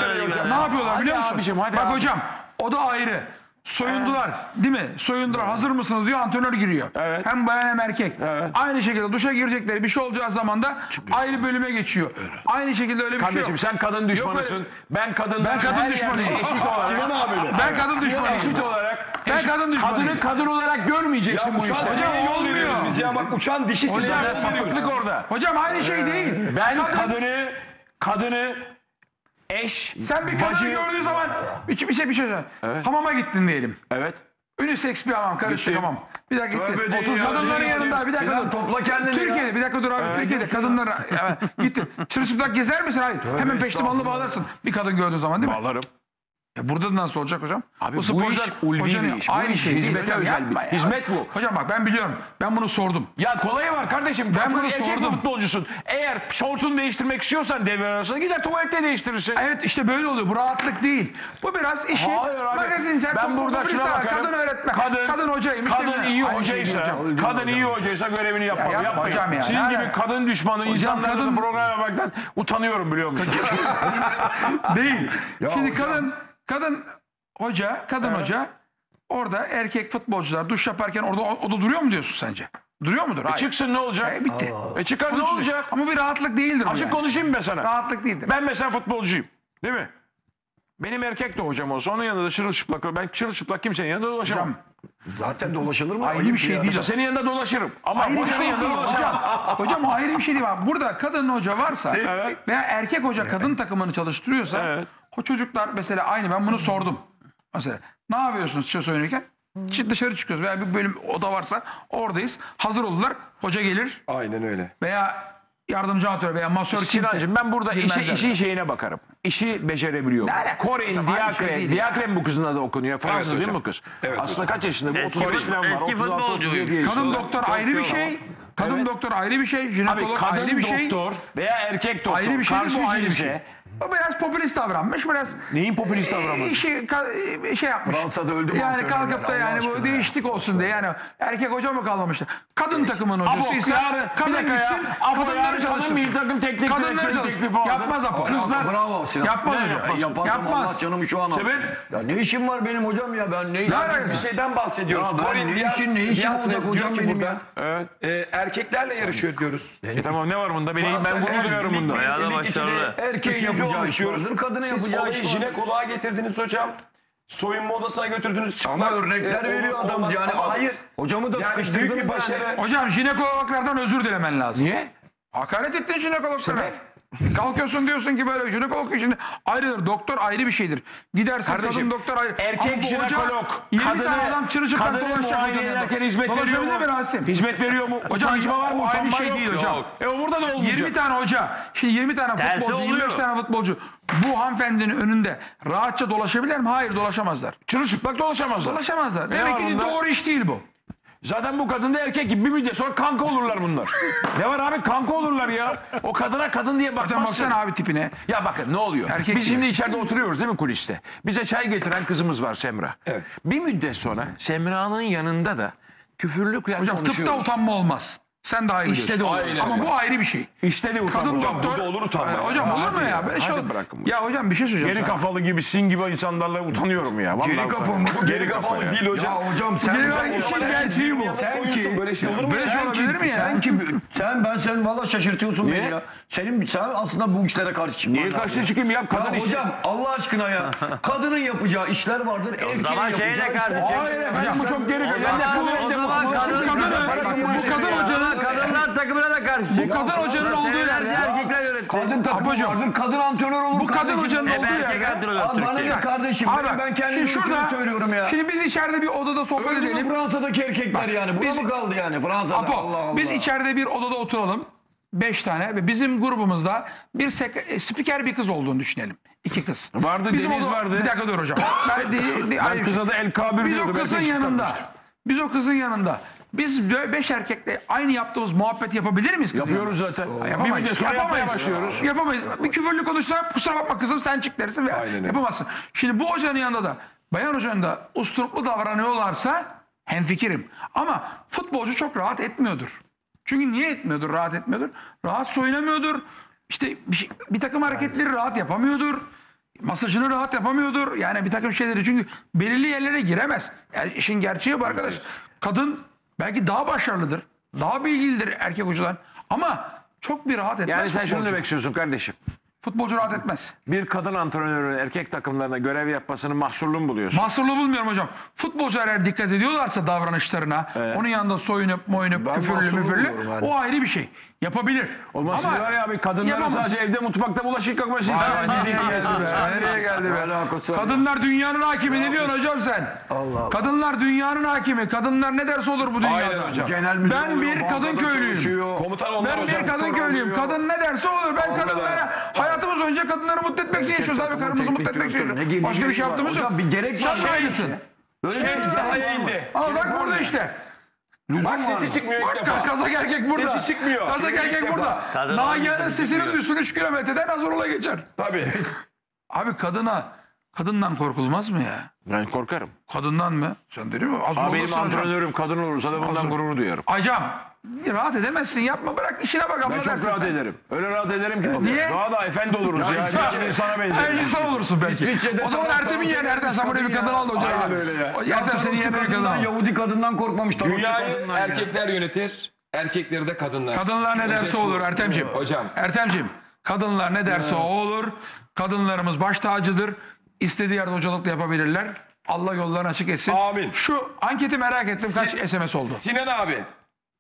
Speaker 4: Ne yapıyorlar biliyor musun? Bak hocam o da ayrı. Soyundular değil mi? Soyundular hazır mısınız diyor antrenör giriyor.
Speaker 2: Evet.
Speaker 4: Hem bayan hem erkek.
Speaker 2: Evet.
Speaker 4: Aynı şekilde duşa girecekleri bir şey olacağı zaman da ayrı bölüme geçiyor. Aynı şekilde öyle bir şey
Speaker 2: Kardeşim
Speaker 4: yok.
Speaker 2: sen kadın düşmanısın.
Speaker 4: öyle.
Speaker 2: Ben kadınlar
Speaker 4: Ben kadın düşmanıyım.
Speaker 2: Eşit olarak.
Speaker 1: Sinan abi mi?
Speaker 4: Ben kadın düşmanıyım.
Speaker 2: Eşit olarak.
Speaker 4: Ben
Speaker 2: eşit-
Speaker 4: kadın düşmanıyım.
Speaker 2: Kadını kadın olarak görmeyeceksin bu
Speaker 1: Uçan
Speaker 2: işte.
Speaker 1: yol
Speaker 4: olmuyor.
Speaker 1: biz ya bak uçan dişi
Speaker 2: Hocam
Speaker 1: veriyoruz.
Speaker 2: sapıklık orada.
Speaker 4: Hocam aynı şey değil.
Speaker 2: Ben
Speaker 4: Kadın-
Speaker 2: kadını kadını eş
Speaker 4: sen bir kadını
Speaker 2: bacı-
Speaker 4: gördüğün zaman bir, bir şey bir şey söyle. Hamama gittin diyelim.
Speaker 2: Evet.
Speaker 4: Unisex bir hamam karışık
Speaker 2: Gittim.
Speaker 4: hamam. Bir dakika gitti.
Speaker 3: Tövbe değil ya.
Speaker 4: Kadınların yanında bir dakika
Speaker 3: Sinan
Speaker 4: dur.
Speaker 3: topla kendini
Speaker 4: Türkiye'de
Speaker 3: ya.
Speaker 4: bir dakika dur abi. Türkiye'de kadınlar evet, gittin. Çırılçıplak gezer misin? Hayır. Hemen peştemallı bağlarsın. Bir kadın gördüğün zaman değil mi?
Speaker 2: Bağlarım.
Speaker 4: Ya burada da nasıl olacak hocam?
Speaker 2: Abi bu
Speaker 4: sporcular-
Speaker 2: iş ulvi
Speaker 4: hocanın
Speaker 2: bir iş. Bu
Speaker 4: Aynı
Speaker 2: iş
Speaker 4: şey
Speaker 2: hizmete
Speaker 4: hocam,
Speaker 2: özel
Speaker 4: yapma
Speaker 2: bir-
Speaker 4: ya.
Speaker 2: hizmet bu.
Speaker 4: Hocam bak ben biliyorum. Ben bunu sordum.
Speaker 2: Ya kolayı var kardeşim.
Speaker 4: Ben
Speaker 2: Ben
Speaker 4: bunu
Speaker 2: erkek
Speaker 4: sordum.
Speaker 2: futbolcusun. Eğer şortunu değiştirmek istiyorsan devre arasında gider tuvalette değiştirirsin.
Speaker 4: Evet işte böyle oluyor. Bu rahatlık değil. Bu biraz işi
Speaker 2: Hayır abi.
Speaker 4: magazinsel.
Speaker 2: Ben burada şuna bakarım.
Speaker 4: Kadın öğretmen.
Speaker 2: Kadın-
Speaker 4: Kadın, hocaymış.
Speaker 2: Kadın iyi
Speaker 4: şey
Speaker 2: hocaysa,
Speaker 4: hocam.
Speaker 2: kadın iyi hocaysa görevini yapmalı.
Speaker 4: yapma
Speaker 2: Yapmayın.
Speaker 4: hocam ya.
Speaker 2: Sizin
Speaker 4: Ya.
Speaker 2: gibi kadın düşmanı insanlarla
Speaker 4: kadın-
Speaker 2: da program yapmaktan utanıyorum biliyor musun? <laughs>
Speaker 4: Değil. <laughs> Şimdi
Speaker 3: hocam.
Speaker 4: kadın kadın hoca, kadın hoca orada erkek futbolcular duş yaparken orada o, o da duruyor mu diyorsun sence? Duruyor mudur? Hayır.
Speaker 2: Çıksın ne olacak?
Speaker 4: E, bitti.
Speaker 2: E çıkar ne olacak?
Speaker 4: Ama bir rahatlık değildir bu
Speaker 2: Açık
Speaker 4: yani.
Speaker 2: konuşayım ben sana?
Speaker 4: Rahatlık değildir.
Speaker 2: Ben mesela futbolcuyum. Değil mi? Benim erkek de hocam olsa onun yanında da çırılçıplak. Ben çırılçıplak kimsenin yanında dolaşamam.
Speaker 4: Hocam
Speaker 3: Zaten dolaşılır mı? Ayıp
Speaker 4: bir şey
Speaker 3: ya.
Speaker 4: değil.
Speaker 2: Mesela senin yanında dolaşırım. Ama
Speaker 4: Ayrı bir
Speaker 2: hocanın
Speaker 4: şey
Speaker 2: yanında
Speaker 4: değil
Speaker 2: dolaşamam.
Speaker 4: hocam. Hocam o ayrı bir şey değil. Burada kadın hoca varsa
Speaker 2: Evet.
Speaker 4: veya erkek hoca kadın takımını çalıştırıyorsa
Speaker 2: Evet.
Speaker 4: O çocuklar mesela aynı ben bunu sordum. Mesela ne yapıyorsunuz söz oynarken? Çi- Dışarı çıkıyoruz veya bir bölüm oda varsa oradayız. Hazır oldular. Hoca gelir
Speaker 1: Aynen öyle.
Speaker 4: veya yardımcı antrenör veya masör kimse.
Speaker 2: Sinancığım ben burada işi, işin şeyine bakarım. İşi becerebiliyor.
Speaker 4: Ne alakası var
Speaker 2: Kore'nin
Speaker 4: hocam? Aynı şey
Speaker 2: Diakre,
Speaker 4: değil
Speaker 2: Diakre mi bu kızın adı okunuyor? Fransız değil mi
Speaker 1: hocam.
Speaker 2: bu kız?
Speaker 1: Evet
Speaker 2: Aslında kaç yaşında? Bu
Speaker 5: Eski
Speaker 2: 35
Speaker 5: fut-
Speaker 2: falan var.
Speaker 5: eski
Speaker 2: 36,
Speaker 5: futbolcu.
Speaker 2: 37 yaşında.
Speaker 4: Kadın doktor ayrı bir şey. Kadın
Speaker 2: Evet.
Speaker 4: doktor ayrı bir şey.
Speaker 2: Abi
Speaker 4: Jinekolog
Speaker 2: kadın
Speaker 4: ayrı bir şey.
Speaker 2: doktor veya erkek doktor.
Speaker 4: Ayrı bir şey
Speaker 2: karşı
Speaker 4: bu ayrı bir
Speaker 2: cinse
Speaker 4: şey. O biraz popülist davranmış. Biraz
Speaker 2: Neyin popülist davranması?
Speaker 4: işi ka- şey yapmış.
Speaker 3: Fransa'da öldü mü
Speaker 4: Yani
Speaker 3: antrenörler
Speaker 4: kalkıp da
Speaker 3: Allah
Speaker 4: yani
Speaker 3: aşkına
Speaker 4: bu değişiklik olsun diye yani erkek hoca mı kalmamıştı? Kadın takımın hocası ise kadın
Speaker 2: ya.
Speaker 4: gitsin kadınları çalıştırsın.
Speaker 2: takım teknik
Speaker 4: Kadınları çalıştırsın. Yapmaz Apo.
Speaker 2: Kızlar-
Speaker 3: Bravo Sinan.
Speaker 4: Yapmaz
Speaker 3: Ne
Speaker 4: hocam.
Speaker 3: yapmaz? Yaparsam
Speaker 4: Yapmaz.
Speaker 3: Allah canımı şu an al.
Speaker 2: Sebep?
Speaker 3: Ya ne işim var benim hocam ya ben ne
Speaker 4: Ne alakası?
Speaker 1: Bir şeyden bahsediyoruz.
Speaker 3: Ya ben ne
Speaker 1: Diaz-
Speaker 3: işin- ne işim
Speaker 1: Diaz
Speaker 3: olacak
Speaker 1: diyor
Speaker 3: hocam
Speaker 1: ki
Speaker 3: benim
Speaker 1: burada,
Speaker 3: ya?
Speaker 2: Evet.
Speaker 1: e, erkeklerle yarışıyor diyoruz.
Speaker 2: E tamam ne var bunda? Beni, ben
Speaker 1: Fransa
Speaker 2: bunu
Speaker 1: Lig-
Speaker 2: duyuyorum
Speaker 1: Lig-
Speaker 2: bunda.
Speaker 5: Bayağı da
Speaker 1: Lig ikide
Speaker 5: başarılı.
Speaker 3: Erkeğin
Speaker 1: üçüncü
Speaker 3: yapacağı iş
Speaker 1: diyoruz.
Speaker 3: vardır, kadının
Speaker 1: Siz
Speaker 3: yapacağı
Speaker 1: olayı
Speaker 3: iş vardır.
Speaker 1: jinekoloğa getirdiniz hocam. Soyunma odasına götürdünüz. Çıplak,
Speaker 3: Ama örnekler
Speaker 1: e,
Speaker 3: veriyor adam
Speaker 1: olmaz.
Speaker 3: yani.
Speaker 1: Ama hayır.
Speaker 3: Hocamı da
Speaker 1: Yani büyük
Speaker 3: sıkıştırdınız
Speaker 1: bir
Speaker 3: yani.
Speaker 1: başarı.
Speaker 4: Hocam jinekologlardan özür dilemen lazım.
Speaker 2: Niye?
Speaker 4: Hakaret ettin jinekologlara. Kalkıyorsun diyorsun ki böyle jinekolog işini ayrıdır. Doktor ayrı bir şeydir. Gidersin
Speaker 2: Kardeşim,
Speaker 4: kadın doktor ayrı.
Speaker 2: erkek
Speaker 4: bu hoca
Speaker 2: jinekolog
Speaker 4: 20
Speaker 2: kadını,
Speaker 4: tane adam çırılçıplak
Speaker 2: kadını muayene ederken hizmet veriyor mu?
Speaker 4: Mi Rasim?
Speaker 2: Hizmet veriyor mu?
Speaker 4: Hocam
Speaker 2: Utanma var mı?
Speaker 4: aynı şey
Speaker 2: yok.
Speaker 4: değil hocam.
Speaker 5: Yok.
Speaker 2: E o burada da olmayacak.
Speaker 4: 20 tane hoca, şimdi 20 tane
Speaker 5: Tersi
Speaker 4: futbolcu,
Speaker 5: oluyor.
Speaker 4: 25 tane futbolcu bu hanımefendinin önünde rahatça dolaşabilir mi? Hayır dolaşamazlar.
Speaker 2: Çırılçıplak dolaşamazlar.
Speaker 4: Dolaşamazlar. Demek ki doğru iş değil bu.
Speaker 2: Zaten bu kadın da erkek gibi bir müddet sonra kanka olurlar bunlar. ne var abi kanka olurlar ya. O kadına kadın diye bakmazsın.
Speaker 4: baksana abi tipine.
Speaker 2: Ya bakın ne oluyor?
Speaker 4: Erkek
Speaker 2: Biz
Speaker 4: gibi.
Speaker 2: şimdi içeride oturuyoruz değil mi kuliste? Bize çay getiren kızımız var Semra.
Speaker 1: Evet.
Speaker 2: Bir müddet sonra Semra'nın yanında da küfürlükle
Speaker 4: Hocam
Speaker 2: konuşuyoruz.
Speaker 4: tıpta utanma olmaz. Sen daha iyi
Speaker 2: İşte
Speaker 4: biliyorsun.
Speaker 2: de olur.
Speaker 4: Ama bu ayrı bir şey.
Speaker 2: İşte de utanma.
Speaker 4: Kadın
Speaker 2: Hocam,
Speaker 4: doktor.
Speaker 1: burada olur utanma
Speaker 4: Ee,
Speaker 1: ya.
Speaker 4: Hocam olur mu ya?
Speaker 2: ya,
Speaker 4: Böyle şey
Speaker 2: hadi
Speaker 4: olur.
Speaker 2: bırakın bunu.
Speaker 4: Ya hocam bir şey söyleyeceğim
Speaker 2: Geri
Speaker 4: sana.
Speaker 2: kafalı gibi sin gibi insanlarla utanıyorum ya. Vallahi
Speaker 3: Geri kafa mı?
Speaker 2: utanıyorum.
Speaker 1: Geri kafalı değil hocam.
Speaker 3: Ya hocam sen
Speaker 4: Geri
Speaker 3: hocam,
Speaker 4: kafalı
Speaker 3: hocam,
Speaker 4: işin
Speaker 3: sen-
Speaker 4: gerçeği bu.
Speaker 3: Sen ki
Speaker 1: böyle şey olur mu
Speaker 4: Böyle şey olabilir mi ya?
Speaker 3: Sen ki sen ben sen valla şaşırtıyorsun
Speaker 2: Niye?
Speaker 3: beni ya. Senin sen aslında bu işlere karşı çıkman
Speaker 2: Niye
Speaker 3: lazım.
Speaker 2: karşı çıkayım ya?
Speaker 3: Ya
Speaker 2: Kadın işi.
Speaker 3: hocam Allah aşkına ya. <laughs> Kadının yapacağı işler vardır. Erkeğin
Speaker 5: zaman şeyle
Speaker 3: yapacağı
Speaker 5: karşı
Speaker 3: işler
Speaker 5: çık-
Speaker 2: Hayır efendim bu çok geri
Speaker 5: O
Speaker 2: geliyor.
Speaker 5: zaman, o zaman kadın,
Speaker 4: bu kadın hocanın
Speaker 5: kadınlar takımına da karşı.
Speaker 4: Bu kadın hocanın olduğu yer
Speaker 5: Senelerce
Speaker 4: ya.
Speaker 5: erkekler yönetti.
Speaker 3: Kadın takımı vardır. Kadın antrenör olur.
Speaker 4: Bu kadın hocanın
Speaker 5: Hep
Speaker 4: olduğu
Speaker 5: erkek
Speaker 4: yer.
Speaker 5: antrenör
Speaker 3: Abi bana ne kardeşim?
Speaker 4: Abi,
Speaker 3: ben, ben kendimi
Speaker 4: şimdi şurada
Speaker 3: söylüyorum ya.
Speaker 4: Şimdi biz içeride bir odada sohbet
Speaker 3: Öldü
Speaker 4: edelim.
Speaker 3: Fransa'daki erkekler yani? Buna
Speaker 4: biz-
Speaker 3: mı kaldı yani Fransa'da?
Speaker 4: Apo,
Speaker 3: Allah Allah.
Speaker 4: biz içeride bir odada oturalım. Beş tane ve bizim grubumuzda bir sek- e, spiker bir kız olduğunu düşünelim. İki kız.
Speaker 2: Vardı, Deniz vardı.
Speaker 4: Bir dakika dur hocam. <laughs> Ben, de, de-
Speaker 2: Ben kıza da el kabir
Speaker 4: Biz o kızın yanında. Biz o kızın yanında Biz beş erkekle aynı yaptığımız muhabbet yapabilir miyiz kızın
Speaker 2: Yapıyoruz zaten. Bir
Speaker 4: Yapamayız.
Speaker 2: müddet sonra
Speaker 4: Yapamayız.
Speaker 2: başlıyoruz.
Speaker 4: Yapamayız. Bir küfürlü konuşsa kusura bakma kızım sen çık dersin ve
Speaker 1: Aynen öyle.
Speaker 4: yapamazsın. Şimdi bu hocanın yanında da bayan hocanın da usturuplu davranıyorlarsa hemfikirim. Ama futbolcu çok rahat etmiyordur. Çünkü niye etmiyordur, rahat etmiyordur? Rahat soyunamıyordur. İşte bir, şey- bir takım hareketleri rahat yapamıyordur. Masajını rahat yapamıyordur. Yani bir takım şeyleri çünkü belirli yerlere giremez. Yani işin gerçeği bu arkadaş. Kadın belki daha başarılıdır. Daha bilgilidir erkek hocadan. Ama çok bir rahat etmez
Speaker 2: Yani sen şunu
Speaker 4: futbolcu.
Speaker 2: demek istiyorsun kardeşim.
Speaker 4: Futbolcu rahat etmez.
Speaker 2: Bir kadın antrenörün erkek takımlarına görev yapmasını mahsurlu mu buluyorsun?
Speaker 4: Mahsurlu bulmuyorum hocam. Futbolcular eğer dikkat ediyorlarsa davranışlarına, onun yanında soyunup moyunup
Speaker 3: Ben
Speaker 4: küfürlü
Speaker 3: mahsurlu
Speaker 4: müfürlü
Speaker 3: buluyorum yani.
Speaker 4: o ayrı bir şey. Yapabilir.
Speaker 2: Olması var ya abi kadınların
Speaker 4: yapamaz.
Speaker 2: sadece evde mutfakta bulaşık yıkaması
Speaker 4: Aa,
Speaker 2: istiyor.
Speaker 4: nereye geldi be? Nereye geldi be?
Speaker 3: Alakası var.
Speaker 4: Kadınlar dünyanın hakimi. Ne diyorsun hocam sen?
Speaker 3: Allah Allah.
Speaker 4: Kadınlar dünyanın hakimi. Kadınlar ne derse olur bu dünyada.
Speaker 1: Aynen hocam.
Speaker 3: Genel müdür
Speaker 4: Ben
Speaker 3: oluyor,
Speaker 4: bir kadın köylüyüm.
Speaker 1: Komutan onlar
Speaker 4: Ben
Speaker 1: hocam.
Speaker 4: bir kadın köylüyüm. Kadın ne derse olur. Ben kadınlara hayatımız önce kadınları mutlu etmek için yaşıyoruz abi. Karımızı mutlu etmek için yaşıyoruz. Başka bir şey yaptığımız yok.
Speaker 3: Hocam bir gerek var
Speaker 4: Sen aynısın.
Speaker 3: Böyle bir
Speaker 1: Şey indi.
Speaker 4: Al bak burada
Speaker 3: mı?
Speaker 4: İşte.
Speaker 1: Bak sesi çıkmıyor ilk
Speaker 4: Bak
Speaker 1: defa.
Speaker 4: kazak erkek burada.
Speaker 1: Sesi çıkmıyor.
Speaker 4: Kazak
Speaker 1: İlk
Speaker 4: erkek
Speaker 1: defa.
Speaker 4: burada.
Speaker 5: Kadın
Speaker 4: Nagihan'ın sesini
Speaker 5: çıkmıyor.
Speaker 4: duysun 3 kilometreden hazır ola geçer.
Speaker 1: Tabii.
Speaker 4: Abi kadına, kadından korkulmaz mı ya?
Speaker 2: Ben korkarım.
Speaker 4: Kadından mı? Sen dedi mi? Hazır
Speaker 2: Abi benim antrenörüm kadın olursa da bundan gurur duyuyorum.
Speaker 4: Hocam rahat edemezsin yapma bırak işine bak
Speaker 2: Ben
Speaker 4: abla
Speaker 2: çok
Speaker 4: dersin
Speaker 2: rahat
Speaker 4: sen.
Speaker 2: ederim. Öyle rahat ederim ki.
Speaker 4: Niye?
Speaker 2: Daha da efendi oluruz ya.
Speaker 4: İnsan-
Speaker 2: Geçen insana benzeriz.
Speaker 4: insan olursun belki.
Speaker 3: İsviçre'de
Speaker 4: O zaman
Speaker 3: taraftar
Speaker 4: Ertem'in yerine
Speaker 3: olsa
Speaker 4: Ertem sen buraya bir
Speaker 3: kadın
Speaker 4: kadın
Speaker 3: ya.
Speaker 4: al da hocam.
Speaker 2: Aynen öyle ya.
Speaker 4: O Ertem seni yerine bir kadın
Speaker 3: kadından
Speaker 4: al.
Speaker 3: Yahudi kadından korkmamış. tarotçu
Speaker 1: Dünyayı
Speaker 3: kadından ya.
Speaker 1: erkekler yönetir. Erkekleri de kadınlar.
Speaker 4: Kadınlar ne derse olur Ertem'ciğim.
Speaker 1: Hocam.
Speaker 4: Ertem'ciğim kadınlar ne derse o olur. Kadınlarımız baş tacıdır. İstediği yerde hocalık da yapabilirler. Allah yollarını açık etsin.
Speaker 1: Amin.
Speaker 4: Şu anketi merak ettim. Kaç SMS oldu?
Speaker 1: Sinan abi.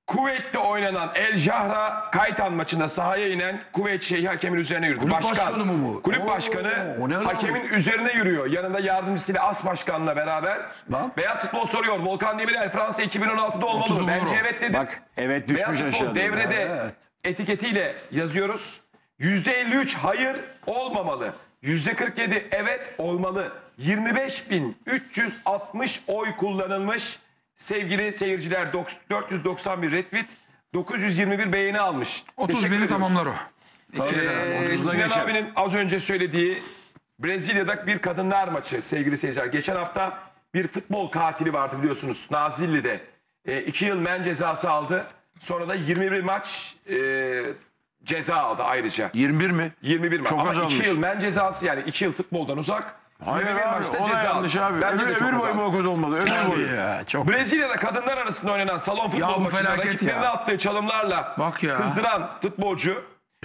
Speaker 1: Kuveyt'te oynanan El Jahra Kaytan maçında sahaya inen Kuveyt Şeyhi hakemin üzerine yürüdü.
Speaker 3: Kulüp başkanı mı bu?
Speaker 1: Kulüp
Speaker 3: Oo,
Speaker 1: başkanı
Speaker 3: o ne lan?
Speaker 1: hakemin üzerine yürüyor. Yanında yardımcısıyla as başkanla beraber.
Speaker 3: Bak.
Speaker 1: Beyaz futbol soruyor. Volkan Demirel Fransa 2016'da olmalı
Speaker 4: 30
Speaker 1: mı? Bence evet dedi.
Speaker 2: Bak evet
Speaker 1: Beyaz
Speaker 2: düşmüş
Speaker 1: futbol
Speaker 2: aşağıda.
Speaker 1: devrede
Speaker 3: Evet.
Speaker 1: etiketiyle yazıyoruz. %53 hayır olmamalı. %47 evet olmalı. 25.360 oy kullanılmış. Sevgili seyirciler dok- 491 retweet 921 beğeni almış.
Speaker 4: 30
Speaker 1: Teşekkür
Speaker 4: bini
Speaker 1: ediyoruz.
Speaker 4: tamamlar o.
Speaker 1: Ee,
Speaker 2: Otuzda
Speaker 1: Sinan
Speaker 2: geçer.
Speaker 1: abinin az önce söylediği Brezilya'da bir kadınlar maçı sevgili seyirciler. Geçen hafta bir futbol katili vardı biliyorsunuz Nazilli'de. E, iki yıl men cezası aldı. Sonra da 21 maç e, ceza aldı ayrıca.
Speaker 2: 21 mi?
Speaker 1: 21 maç.
Speaker 2: Çok
Speaker 1: Ama
Speaker 2: azalmış.
Speaker 1: 2 yıl men cezası yani 2 yıl futboldan uzak.
Speaker 2: Hayır
Speaker 1: 21
Speaker 2: abi
Speaker 1: maçta
Speaker 2: o da
Speaker 1: ceza
Speaker 2: yanlış
Speaker 1: aldı.
Speaker 2: abi.
Speaker 1: Bence
Speaker 2: ömür,
Speaker 1: de çok
Speaker 2: ömür boyu
Speaker 1: azaldı.
Speaker 2: bu okul olmadı. Ömür boyu.
Speaker 3: Ya, çok
Speaker 1: Brezilya'da kadınlar arasında oynanan salon futbol maçında
Speaker 4: felaket
Speaker 1: rakiplerine
Speaker 4: ya.
Speaker 1: attığı çalımlarla
Speaker 4: Bak ya.
Speaker 1: kızdıran futbolcu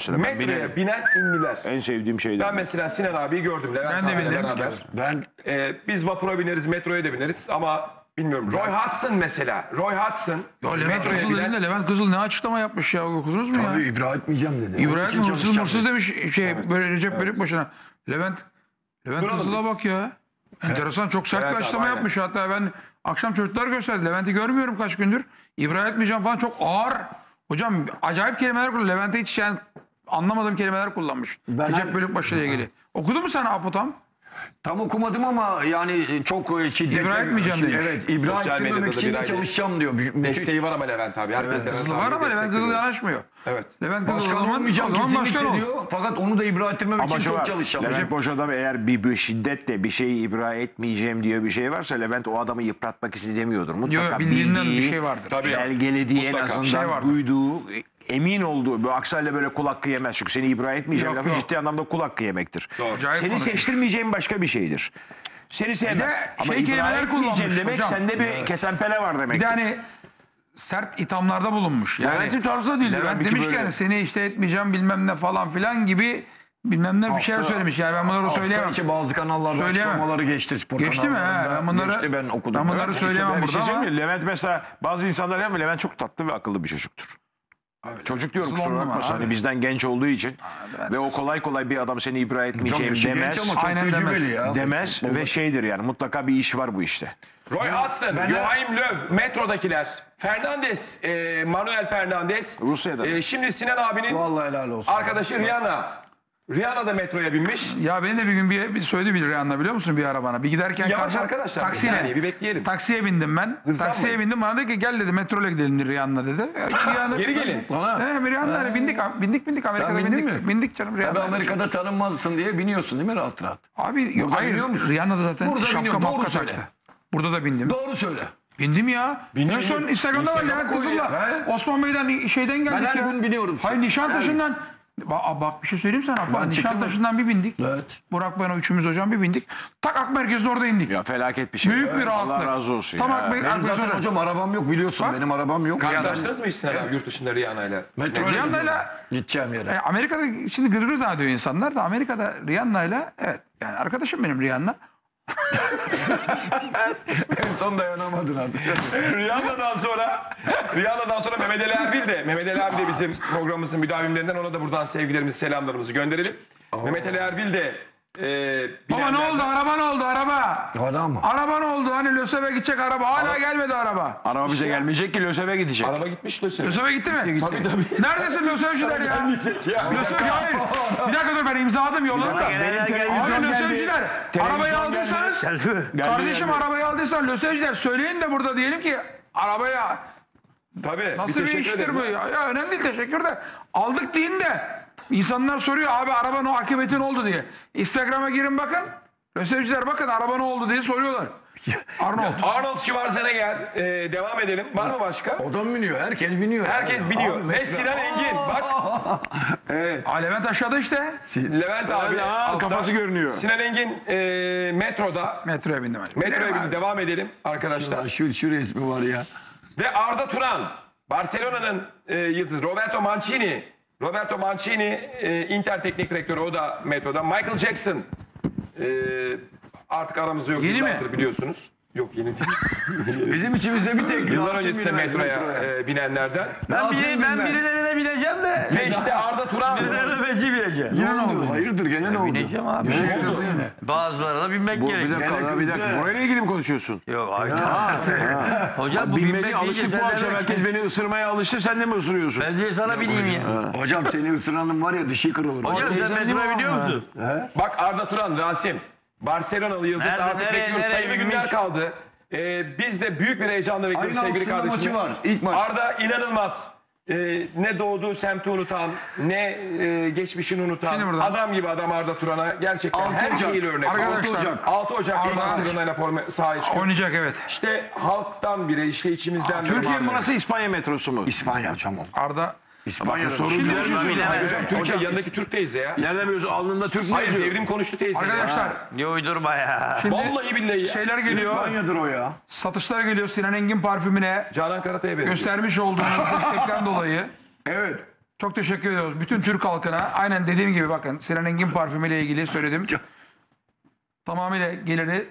Speaker 2: ben
Speaker 1: metroya
Speaker 2: binerim.
Speaker 1: binen ünlüler.
Speaker 2: En sevdiğim şeydi.
Speaker 1: Ben mesela Sinan abiyi gördüm. Levent
Speaker 4: Ben de
Speaker 1: abiyle
Speaker 4: bindim.
Speaker 1: beraber.
Speaker 3: Ben
Speaker 1: Ee, biz vapura bineriz, metroya da bineriz ama bilmiyorum. Roy Hudson mesela. Roy Hudson
Speaker 4: Ya Levent
Speaker 1: metroya
Speaker 4: Kızıl
Speaker 1: binen...
Speaker 4: dediğinde Levent Kızıl ne açıklama yapmış ya okudunuz mu ya?
Speaker 3: abi ibra etmeyeceğim dedi.
Speaker 4: İbrahim hırsız
Speaker 3: dedi.
Speaker 4: demiş şey böyle Recep Bölük başına. Levent Levent
Speaker 1: Duralım
Speaker 4: Kızıl'a bak ya. Enteresan çok sert
Speaker 1: Evet
Speaker 4: bir
Speaker 1: abi,
Speaker 4: açıklama
Speaker 1: aynen.
Speaker 4: yapmış. Hatta ben akşam çocuklar gösterdi. Levent'i görmüyorum kaç gündür. İbrahim etmeyeceğim falan çok ağır. Hocam acayip kelimeler kullanıyor. Levent'e hiç yani anlamadığım kelimeler kullanmış.
Speaker 3: Ben-
Speaker 4: Recep Bölükbaşı ile ilgili. Okudun mu sen Apotam?
Speaker 3: Tam okumadım ama yani çok e, şiddetli.
Speaker 4: İbra etmeyeceğim demiş.
Speaker 3: Evet ibra
Speaker 1: Sosyal medyada
Speaker 3: etmemek
Speaker 1: da
Speaker 3: için
Speaker 1: bir
Speaker 3: de çalışacağım diyor. Müthiş-
Speaker 1: Desteği var ama Levent abi. Herkes Levent
Speaker 4: Kızıl var ama Levent Kızıl yanaşmıyor.
Speaker 1: Evet.
Speaker 4: Levent Kızıl o
Speaker 3: Başkan
Speaker 4: zaman, o
Speaker 3: olmayacağım
Speaker 4: zaman başkan
Speaker 3: kesinlikle
Speaker 4: ol.
Speaker 3: diyor. Fakat onu da ibra etmemek
Speaker 2: Ama
Speaker 3: için
Speaker 2: şu
Speaker 3: çok
Speaker 2: var.
Speaker 3: çalışacağım.
Speaker 2: Levent Boş adam eğer bir, bir şiddetle bir şeyi ibra etmeyeceğim diyor bir şey varsa Levent o adamı yıpratmak için demiyordur. Mutlaka
Speaker 4: Yok, bildiğinden
Speaker 2: bildiği,
Speaker 4: bir şey vardır.
Speaker 1: Tabii.
Speaker 2: belgelediği en
Speaker 1: Mutlaka.
Speaker 2: azından
Speaker 4: Şey vardır.
Speaker 2: duyduğu, emin olduğu. Bu aksayla böyle kul hakkı yemez. Çünkü seni ibra etmeyeceğim
Speaker 4: Yok,
Speaker 2: lafı
Speaker 4: yok.
Speaker 2: ciddi anlamda kul hakkı yemektir.
Speaker 1: Doğru.
Speaker 4: Acayip
Speaker 2: Seni
Speaker 4: konuşmuş.
Speaker 2: seçtirmeyeceğim başka bir şeydir. Seni sevmem.
Speaker 4: de
Speaker 2: Ama
Speaker 4: şey
Speaker 2: ibra
Speaker 4: kelimeler
Speaker 2: etmeyeceğim
Speaker 4: kullanmış
Speaker 2: demek
Speaker 4: hocam.
Speaker 2: sende bir ketempele var
Speaker 4: Bir
Speaker 2: demek.
Speaker 4: de hani sert ithamlarda bulunmuş. Yani
Speaker 2: Levent'in tarzı da değil.
Speaker 4: Levent demiş ki yani seni işte etmeyeceğim bilmem ne falan filan gibi bilmem ne bir şeyler
Speaker 3: Hafta-
Speaker 4: söylemiş. Yani ben bunları
Speaker 3: Hafta
Speaker 4: söyleyemem.
Speaker 3: içi bazı kanallarda
Speaker 4: Söyleyemem.
Speaker 3: açıklamaları geçti spor
Speaker 4: Geçti mi? He, ben bunları-
Speaker 3: Geçti ben okudum.
Speaker 4: ben bunları
Speaker 3: Evet.
Speaker 4: söyleyemem
Speaker 2: bir şey
Speaker 4: burada ama-
Speaker 2: söyleyeyim mi? Levent mesela bazı insanlar yapmıyor. Levent çok tatlı ve akıllı bir çocuktur. Çocuk diyorum
Speaker 4: Kızıl
Speaker 2: kusura
Speaker 4: abi.
Speaker 2: Hani bizden genç olduğu için ve o kolay kolay bir adam seni ibra
Speaker 3: Çok
Speaker 2: etmeyeceğim
Speaker 3: genç
Speaker 2: demez.
Speaker 3: ama çok
Speaker 4: Aynen demez.
Speaker 3: ya.
Speaker 2: demez ve şeydir yani mutlaka bir iş var bu işte.
Speaker 1: Roy Hudson, Joachim Löw, metrodakiler. Fernandes, e, Manuel Fernandes.
Speaker 2: Rusya'da.
Speaker 1: E, şimdi Sinan abinin
Speaker 3: Vallahi helal olsun.
Speaker 1: arkadaşı Rihanna. Rihanna da metroya binmiş.
Speaker 4: Ya beni de bir gün bir, bir söyledi bir Rihanna biliyor musun bir arabana. Bir giderken
Speaker 1: Yavaş
Speaker 4: karşı-
Speaker 1: arkadaşlar, bir
Speaker 4: taksiyle,
Speaker 1: saniye, bir bekleyelim.
Speaker 4: Taksiye bindim ben.
Speaker 1: Hızlanmayın.
Speaker 4: Taksiye bindim bana dedi ki gel dedi metroyla gidelim dedi Rihanna dedi. <laughs> Rihanna,
Speaker 1: Geri gelin.
Speaker 3: Bana.
Speaker 4: He, Rihanna'yla bindik bindik bindik Amerika'da
Speaker 3: bindin
Speaker 4: bindik.
Speaker 3: mi?
Speaker 4: Bindik canım
Speaker 3: Tabii
Speaker 4: Rihanna'yla.
Speaker 3: Amerika'da tanınmazsın diye biniyorsun değil mi rahat rahat?
Speaker 4: Abi
Speaker 3: Burada
Speaker 4: hayır
Speaker 3: biniyor musun?
Speaker 4: Rihanna da zaten
Speaker 3: Burada
Speaker 4: şapka
Speaker 3: doğru söyle.
Speaker 4: taktı. Burada da bindim.
Speaker 3: Doğru söyle.
Speaker 4: Bindim ya.
Speaker 1: Bindin
Speaker 4: en son? Instagram'da var Levent Kızıl'la. Osman Bey'den şeyden geldik
Speaker 3: Ben her
Speaker 4: ya.
Speaker 3: gün biniyorum.
Speaker 4: Hayır Nişantaşı'ndan. Bak, bak bir şey söyleyeyim sana. Bak. Nişantaşı'ndan bir bindik.
Speaker 3: Evet.
Speaker 4: Burak ben o üçümüz hocam bir bindik. Tak Ak Merkezi'nde orada indik.
Speaker 2: Ya felaket bir şey.
Speaker 4: Büyük bir rahatlık.
Speaker 2: Allah razı olsun
Speaker 4: Tam
Speaker 2: ya.
Speaker 4: Ak,
Speaker 3: Benim zaten hocam arabam yok biliyorsun.
Speaker 4: Bak.
Speaker 3: Benim arabam yok.
Speaker 1: Karşılaştınız mı hiç Sinan abi yurt dışında Rihanna'yla?
Speaker 3: Metro
Speaker 4: Rihanna'yla
Speaker 3: gideceğim yere.
Speaker 4: e, Amerika'da şimdi gırgır zannediyor insanlar da Amerika'da Rihanna'yla evet yani arkadaşım benim Rihanna. <laughs>
Speaker 3: en son dayanamadın artık.
Speaker 1: Rihanna'dan sonra Rihanna'dan sonra Mehmet Ali Erbil de Mehmet Ali Erbil de bizim programımızın müdavimlerinden ona da buradan sevgilerimizi selamlarımızı gönderelim. Mehmet Ali Erbil de e,
Speaker 4: Baba ne oldu araba ne oldu araba?
Speaker 3: Adam mı?
Speaker 4: Araba ne oldu hani Lösev'e gidecek araba hala gelmedi araba.
Speaker 2: Araba bize gelmeyecek ki Lösev'e gidecek.
Speaker 1: Araba gitmiş Lösev'e.
Speaker 4: Lösev'e gitti mi?
Speaker 1: Tabii tabii.
Speaker 4: Neredesin Lösev'ciler ya?
Speaker 1: Gelmeyecek ya.
Speaker 4: Lösev hayır. Bir dakika dur ben imzaladım yolladım da.
Speaker 5: Gelenler geldi.
Speaker 4: Abi Lösev'ciler arabayı
Speaker 2: Televizyon
Speaker 4: aldıysanız kardeşim arabayı aldıysan Lösev'ciler söyleyin de burada diyelim ki arabaya
Speaker 1: Tabii.
Speaker 4: nasıl bir,
Speaker 1: teşekkür
Speaker 4: iştir bu ya? ya önemli değil teşekkür de aldık deyin de insanlar soruyor abi arabanın o akıbeti ne oldu diye. Instagram'a girin bakın. Lösev'ciler bakın araba ne oldu diye soruyorlar. Arnold.
Speaker 1: Arnold Schwarzenegger e, devam edelim. Var mı başka?
Speaker 3: O da mı biniyor? Herkes biniyor.
Speaker 1: Herkes biliyor.
Speaker 3: Abi,
Speaker 1: Ve Sinan Engin. Bak <laughs>
Speaker 4: Aa, Levent aşağıda işte.
Speaker 1: Levent abi.
Speaker 2: Aa,
Speaker 1: altta.
Speaker 2: kafası görünüyor.
Speaker 1: Sinan Engin e, metroda.
Speaker 4: Metroya bindim. hadi.
Speaker 1: Metroya
Speaker 4: Binelim
Speaker 1: bindi. Devam edelim arkadaşlar.
Speaker 3: Ya Şu, şu resmi var ya.
Speaker 1: Ve Arda Turan. Barcelona'nın e, yıldızı. Roberto Mancini. Roberto Mancini e, Inter teknik direktörü o da metroda. Michael Jackson. e, artık aramızda yok.
Speaker 4: Yeni mi?
Speaker 1: yıllardır biliyorsunuz. Yok yeni değil. <laughs>
Speaker 3: Bizim içimizde bir tek
Speaker 1: Yıllar
Speaker 3: Rasim
Speaker 1: öncesinde
Speaker 3: binemez
Speaker 1: metroya e, binenlerden.
Speaker 5: Ben,
Speaker 3: Lazım
Speaker 5: biri, ben
Speaker 3: bilmem.
Speaker 5: birilerine bineceğim de.
Speaker 1: İşte Arda Turan.
Speaker 5: Birilerine beci bineceğim.
Speaker 3: Ne oldu? Hayırdır gene ne oldu?
Speaker 5: Bineceğim abi.
Speaker 3: Ne oldu?
Speaker 5: Bazılarına binmek
Speaker 2: Bu, bir
Speaker 5: gerekiyor.
Speaker 2: dakika,
Speaker 3: Gene
Speaker 2: bir dakika. Burayla ilgili mi konuşuyorsun?
Speaker 5: Yok hayda. Hocam bu binmek değil ki
Speaker 2: alıştık
Speaker 5: sen
Speaker 2: bu akşam
Speaker 5: demek
Speaker 2: herkes beni ısırmaya alıştı sen de mi ısırıyorsun?
Speaker 5: Ben diye sana bineyim ya.
Speaker 3: Hocam seni ısıranın var ya dişi kırılır.
Speaker 5: Hocam sen metroya
Speaker 2: ama?
Speaker 5: musun?
Speaker 1: Bak Arda Turan, Rasim. Barcelonalı Yıldız
Speaker 5: Nerede,
Speaker 1: artık
Speaker 5: nereye,
Speaker 1: bekliyoruz.
Speaker 5: nereye
Speaker 1: Sayılı günler kaldı. Ee, biz de büyük bir heyecanla bekliyoruz
Speaker 3: Aynı
Speaker 1: sevgili
Speaker 3: aslında
Speaker 1: kardeşim.
Speaker 3: maçı var. İlk maç.
Speaker 1: Arda inanılmaz. Ee, ne doğduğu semti unutan, ne e, geçmişini unutan,
Speaker 4: Şimdi buradan-
Speaker 1: adam gibi adam Arda Turan'a gerçekten
Speaker 3: Altı
Speaker 1: her
Speaker 3: Ocak.
Speaker 1: şeyiyle örnek.
Speaker 4: Arkadaşlar,
Speaker 1: 6 Ocak. 6 Ocak'ta
Speaker 4: Arda-
Speaker 1: Barcelona ile forma sahaya çıkıyor.
Speaker 4: Oynayacak evet.
Speaker 1: İşte halktan biri, işte içimizden biri.
Speaker 2: Türkiye mi burası İspanya metrosu mu?
Speaker 3: İspanya hocam o.
Speaker 4: Arda
Speaker 3: İspanya'da.
Speaker 2: sorun
Speaker 4: Şimdi şey.
Speaker 1: Hocam Türkiye yanındaki Türk teyze ya.
Speaker 2: Nereden biliyorsun? Alnında Türk mü
Speaker 1: Hayır
Speaker 2: yazıyor?
Speaker 1: devrim konuştu teyze. ya.
Speaker 4: arkadaşlar
Speaker 5: Ne uydurma ya.
Speaker 4: şimdi
Speaker 1: Vallahi billahi ya.
Speaker 4: şeyler geliyor.
Speaker 3: İspanya'dır o ya.
Speaker 4: Satışlar geliyor Sinan Engin parfümüne
Speaker 1: Canan Karatay'a benziyor.
Speaker 4: göstermiş olduğunuz <laughs> destekten dolayı.
Speaker 3: Evet.
Speaker 4: Çok teşekkür ediyoruz bütün Türk halkına. Aynen dediğim gibi bakın Sinan Engin parfümüyle ilgili söyledim. Tamamıyla geliri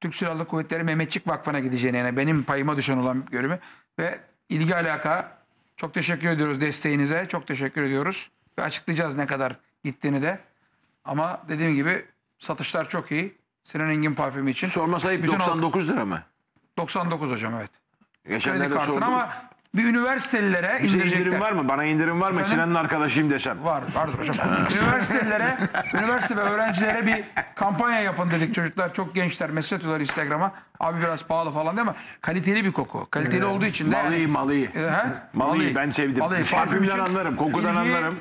Speaker 4: Türk Silahlı Kuvvetleri Mehmetçik Vakfı'na gideceğine yani benim payıma düşen olan görümü ve ilgi alaka çok teşekkür ediyoruz desteğinize. Çok teşekkür ediyoruz ve açıklayacağız ne kadar gittiğini de. Ama dediğim gibi satışlar çok iyi. Sinan Engin parfümü için.
Speaker 2: Sorma sayıp
Speaker 4: Bütün halk-
Speaker 2: 99 lira mı?
Speaker 4: 99 hocam evet. Kredi
Speaker 2: Geçenlerde
Speaker 4: kartına
Speaker 2: sordum.
Speaker 4: ama bir üniversitelere
Speaker 2: Bir şey
Speaker 4: indirecekler.
Speaker 2: indirim var mı? Bana indirim var mı?
Speaker 4: Efendim?
Speaker 2: Sinan'ın arkadaşıyım desem.
Speaker 4: Var, vardır hocam. Üniversitelere, üniversite ve öğrencilere bir kampanya yapın dedik. Çocuklar çok gençler mesaj atıyorlar Instagram'a. Abi biraz pahalı falan değil mi? Kaliteli bir koku. Kaliteli olduğu için de...
Speaker 2: Malıyı malıyı.
Speaker 4: E, he?
Speaker 2: Malıyı ben sevdim.
Speaker 4: Malıyı.
Speaker 2: Parfümden anlarım, kokudan
Speaker 4: ilgi-
Speaker 2: anlarım.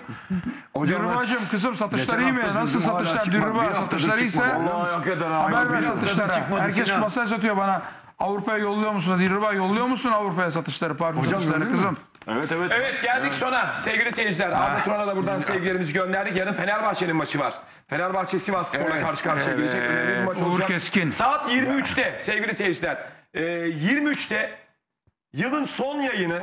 Speaker 3: Hocam
Speaker 4: Dürübacığım kızım satışlar iyi mi? Nasıl satışlar? Dürüba satışlar iyiyse.
Speaker 2: Vallahi hakikaten ha.
Speaker 4: haber ver satışlara. Herkes masaj satıyor bana. Avrupa'ya yolluyor musun? Dilruba yolluyor musun Avrupa'ya satışları, parfüm
Speaker 3: Hocam
Speaker 4: satışları kızım?
Speaker 2: Evet evet.
Speaker 1: Evet geldik sona sevgili seyirciler. Arda Turan'a da buradan sevgilerimizi gönderdik. Yarın Fenerbahçe'nin maçı var. Fenerbahçe Sivas Spor'la karşı karşıya gelecek. Önemli bir maç
Speaker 4: Uğur
Speaker 1: olacak.
Speaker 4: Keskin.
Speaker 1: Saat 23'te sevgili seyirciler. Ee, 23'te yılın son yayını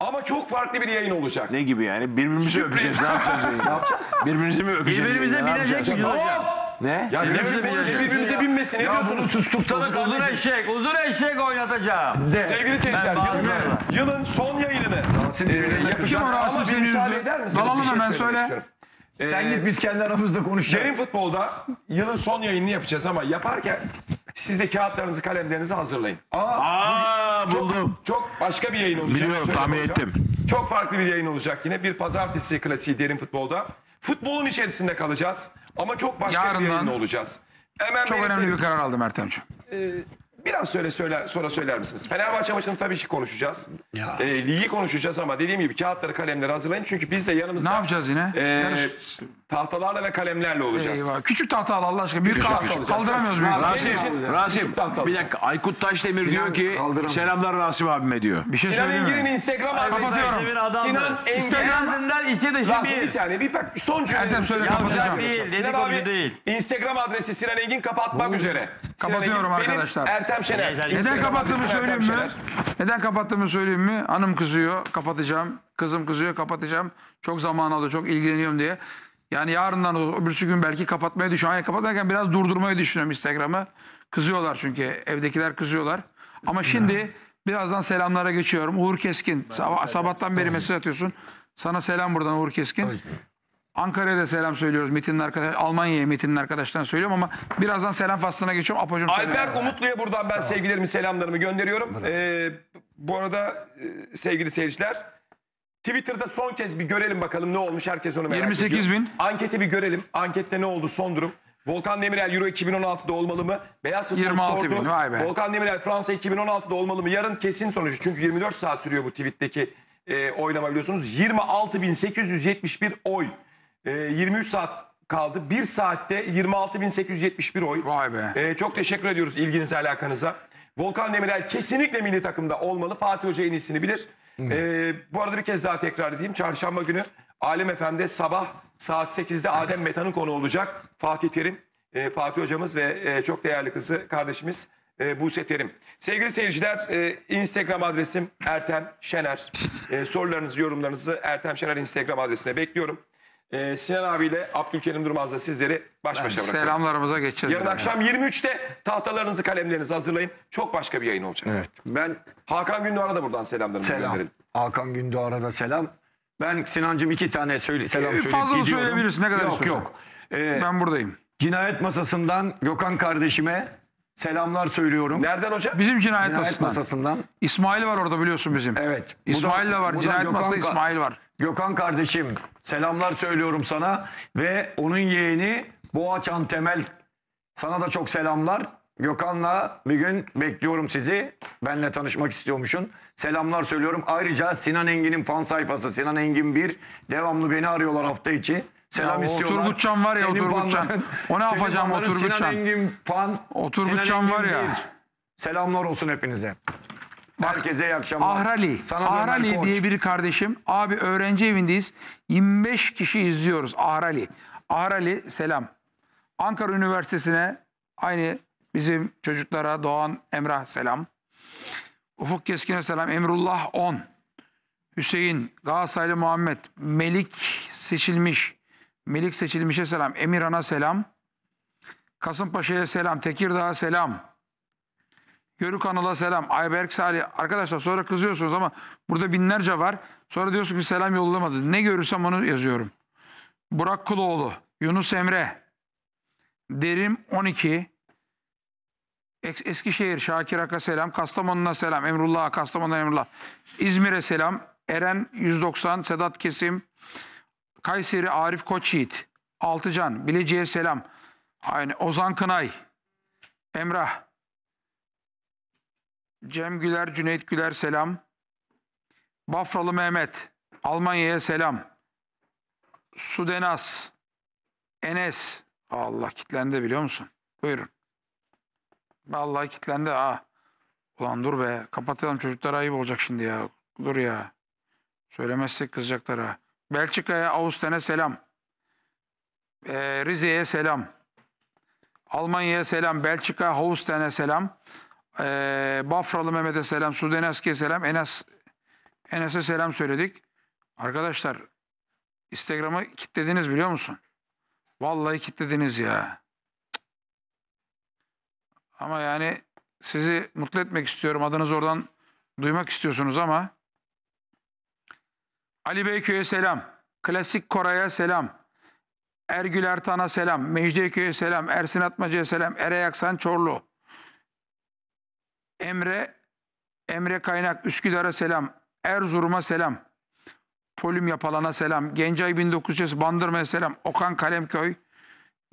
Speaker 1: ama çok farklı bir yayın olacak.
Speaker 2: Ne gibi yani? Birbirimizi öpeceğiz. Ne yapacağız? <laughs>
Speaker 1: Ne yapacağız?
Speaker 2: Birbirimizi mi öpeceğiz?
Speaker 5: Birbirimize
Speaker 2: yapacağız?
Speaker 5: miyiz hocam?
Speaker 2: Ne?
Speaker 1: Ya ne
Speaker 5: Birbirimize
Speaker 1: birbirimize,
Speaker 5: bineceğiz
Speaker 1: birbirimize binmesin. Ne
Speaker 3: Ya bunu
Speaker 1: diyorsunuz?
Speaker 3: sustuksana
Speaker 5: Uzun
Speaker 3: kardeşim.
Speaker 5: eşek, uzun eşek oynatacağım.
Speaker 1: Sevgili seyirciler yılın, yılın son yayını e,
Speaker 4: Kim
Speaker 1: yapacağız
Speaker 4: o Rasim
Speaker 1: ama bir müsaade eder misiniz?
Speaker 4: Dalalım
Speaker 1: Bir şey
Speaker 4: hemen,
Speaker 1: söylemek
Speaker 4: söyle.
Speaker 1: istiyorum. Ee,
Speaker 3: Sen git biz kendi aramızda konuşacağız.
Speaker 1: Derin futbolda yılın son yayınını yapacağız ama yaparken siz de kağıtlarınızı kalemlerinizi hazırlayın.
Speaker 2: Aa buldum.
Speaker 1: Çok başka bir yayın olacak.
Speaker 2: Biliyorum
Speaker 1: Söyle
Speaker 2: tahmin
Speaker 1: hocam.
Speaker 2: ettim.
Speaker 1: Çok farklı bir yayın olacak yine. Bir pazartesi klasiği derin futbolda. Futbolun içerisinde kalacağız ama çok başka bir
Speaker 4: Yarından
Speaker 1: yayında olacağız. Hemen
Speaker 4: Çok önemli bir karar aldım Ertemciğim.
Speaker 1: Ee, biraz söyle söyler sonra söyler misiniz? Fenerbahçe maçını tabii ki konuşacağız.
Speaker 3: Ya.
Speaker 1: Ee, ligi konuşacağız ama dediğim gibi kağıtları kalemleri hazırlayın çünkü biz de yanımızda
Speaker 4: Ne yapacağız yine? Yarış-
Speaker 1: tahtalarla ve kalemlerle olacağız.
Speaker 4: Eyvah. Küçük tahta al Allah aşkına. Büyük
Speaker 1: Küçük
Speaker 4: tahta al. Kaldıramıyoruz büyük
Speaker 3: Rasim-
Speaker 4: tahta.
Speaker 2: Rasim,
Speaker 1: küçük
Speaker 2: bir dakika Aykut Taşdemir
Speaker 3: Sinan
Speaker 2: diyor ki
Speaker 3: kaldıramıyor.
Speaker 2: selamlar Rasim abime diyor.
Speaker 4: Bir şey
Speaker 1: Sinan
Speaker 4: söyleyeyim
Speaker 1: Engin'in
Speaker 4: mi?
Speaker 1: Instagram
Speaker 4: Kapatıyorum.
Speaker 1: adresi.
Speaker 5: Bir adamdır.
Speaker 1: Sinan Engin.
Speaker 5: Instagram'dan içi dışı
Speaker 1: Rasim bir
Speaker 5: bir.
Speaker 1: saniye bir bak son cümle.
Speaker 4: Ertem söyle, kapatacağım.
Speaker 5: Değil,
Speaker 1: Sinan
Speaker 5: dedikoducu
Speaker 1: abi
Speaker 5: değil.
Speaker 1: Instagram adresi Sinan Engin kapatmak üzere.
Speaker 4: Kapatıyorum
Speaker 1: benim
Speaker 4: arkadaşlar.
Speaker 1: Ertem Şener.
Speaker 5: Neden
Speaker 4: kapattığımı söyleyeyim mi?
Speaker 1: Şener.
Speaker 4: Neden kapattığımı söyleyeyim mi? Hanım kızıyor, kapatacağım. Kızım kızıyor, kapatacağım. Çok zaman alıyor, çok ilgileniyorum diye. Yani yarından o- öbürsü gün belki kapatmayı düşünüyorum. Hayır kapatırken biraz durdurmayı düşünüyorum Instagram'ı. Kızıyorlar çünkü evdekiler kızıyorlar. Ama şimdi birazdan selamlara geçiyorum. Uğur Keskin. Sabah, sabahtan beri mesaj atıyorsun. Sana selam buradan Uğur Keskin. Ankara'ya da selam söylüyoruz. Metin'in arkadaş, Almanya'ya Metin'in arkadaşlarına söylüyorum ama birazdan selam faslına geçiyorum. Apocuğum
Speaker 1: Alper. Umutlu'ya buradan ben sevgilerimi, selamlarımı gönderiyorum. Ee, bu arada e, sevgili seyirciler, Twitter'da son kez bir görelim bakalım ne olmuş. Herkes onu merak
Speaker 4: 28
Speaker 1: ediyor.
Speaker 4: bin.
Speaker 1: Anketi bir görelim. Ankette ne oldu son durum? Volkan Demirel Euro 2016'da olmalı mı? Beyaz Futbol
Speaker 4: 26
Speaker 1: sordu.
Speaker 4: bin, vay be.
Speaker 1: Volkan Demirel Fransa 2016'da olmalı mı? Yarın kesin sonucu. Çünkü 24 saat sürüyor bu tweetteki e, oylama biliyorsunuz. 26.871 oy. E, 23 saat kaldı. 1 saatte 26.871 oy.
Speaker 4: Vay be.
Speaker 1: Ee, çok teşekkür ediyoruz ilginize alakanıza. Volkan Demirel kesinlikle milli takımda olmalı. Fatih Hoca en iyisini bilir. Ee, bu arada bir kez daha tekrar edeyim. Çarşamba günü Alem FM'de sabah saat 8'de Adem <laughs> Metan'ın konu olacak. Fatih Terim, e, Fatih Hocamız ve e, çok değerli kızı kardeşimiz e, Buse Terim. Sevgili seyirciler e, Instagram adresim Ertem Şener. E, sorularınızı, yorumlarınızı Ertem Şener Instagram adresine bekliyorum. E, Sinan abiyle Abdülkerim Durmaz'la sizleri baş başa bırakıyorum.
Speaker 4: Selamlarımıza geçeceğiz.
Speaker 1: Yarın akşam 23'te tahtalarınızı kalemlerinizi hazırlayın. Çok başka bir yayın olacak.
Speaker 3: Evet. Ben
Speaker 1: Hakan Gündoğan'a da buradan selamlarımızı
Speaker 3: selam.
Speaker 1: gönderelim.
Speaker 3: Hakan Gündoğan'a da selam. Ben Sinancım iki tane söyle, selam
Speaker 4: Ee,
Speaker 3: söyleyip
Speaker 4: fazla da
Speaker 3: gidiyorum.
Speaker 4: söyleyebilirsin, ne kadar
Speaker 3: Yok
Speaker 4: istiyorsan.
Speaker 3: yok. Ee,
Speaker 4: Ben buradayım.
Speaker 3: cinayet masasından Gökhan kardeşime selamlar söylüyorum.
Speaker 1: Nereden hocam?
Speaker 4: Bizim cinayet,
Speaker 3: Cinayet
Speaker 4: masasından.
Speaker 3: masasından.
Speaker 4: İsmail var orada biliyorsun bizim.
Speaker 3: Evet. Bu
Speaker 4: İsmail de var.
Speaker 3: bu
Speaker 4: Cinayet
Speaker 3: Gökhan
Speaker 4: masasında
Speaker 3: Ka-
Speaker 4: İsmail var.
Speaker 3: Gökhan kardeşim selamlar söylüyorum sana ve onun yeğeni Boğaçan Temel sana da çok selamlar. Gökhan'la bir gün bekliyorum sizi. Benle tanışmak istiyormuşsun. Selamlar söylüyorum. Ayrıca Sinan Engin'in fan sayfası Sinan Engin 1 devamlı beni arıyorlar hafta içi. Selam
Speaker 4: Ya
Speaker 3: istiyorlar.
Speaker 4: Turgutcan var ya,
Speaker 3: Senin
Speaker 4: Turgutcan.
Speaker 3: fanların-
Speaker 4: O ne yapacağım o
Speaker 3: fanların
Speaker 4: Turgutcan?
Speaker 3: Sinan Engin fan.
Speaker 4: O Turgutcan
Speaker 3: Sinan Engin
Speaker 4: var ya.
Speaker 3: bir. Selamlar olsun hepinize. Herkese iyi akşamlar.
Speaker 4: Ahrali.
Speaker 3: Sana
Speaker 4: Ahrali
Speaker 3: Koç.
Speaker 4: diye bir kardeşim. Abi öğrenci evindeyiz. 25 kişi izliyoruz. Ahrali. Ahrali selam. Ankara Üniversitesi'ne aynı bizim çocuklara Doğan Emrah selam. Ufuk Keskin'e selam. Emrullah 10. Hüseyin, Galatasaraylı Muhammed, Melik seçilmiş. Melik seçilmişe selam. Emirhan'a selam. Kasımpaşa'ya selam. Tekirdağ'a selam. Görü kanala selam. Ayberk Salih. Arkadaşlar sonra kızıyorsunuz ama burada binlerce var. Sonra diyorsunuz ki selam yollamadı. Ne görürsem onu yazıyorum. Burak Kuloğlu. Yunus Emre. Derim 12. Es- Eskişehir Şakir Ak'a selam. Kastamonu'na selam. Emrullah Kastamonu'na Emrullah. İzmir'e selam. Eren 190. Sedat Kesim. Kayseri Arif Koçyiğit. Altıcan. Bilecik'e selam. Aynı Ozan Kınay. Emrah. Cem Güler, Cüneyt Güler selam. Bafralı Mehmet. Almanya'ya selam. Sudenas. Enes. Allah kitlendi biliyor musun? Buyurun. Vallahi kitlendi ha. Ulan dur be. Kapatalım çocuklara ayıp olacak şimdi ya. Dur ya. Söylemezsek kızacaklar ha. Belçika'ya, Ağustos'a selam. Ee, Rize'ye selam. Almanya'ya selam. Belçika, Ağustos'a selam. Ee, Bafralı Mehmet'e selam. Sudeneski'ye selam. Enes Enes'e selam söyledik. Arkadaşlar Instagram'ı kilitlediniz biliyor musun? Vallahi kilitlediniz ya. Ama yani sizi mutlu etmek istiyorum. Adınızı oradan duymak istiyorsunuz ama Ali Beyköy'e selam. Klasik Koray'a selam. Ergül Ertan'a selam. Mecidiyeköy'e selam. Ersin Atmacı'ya selam. Ere Aksan Çorlu. Emre Emre Kaynak Üsküdar'a selam. Erzurum'a selam. Folüm Yapalan'a selam. Gencay 1900 Bandırma'ya selam. Okan Kalemköy.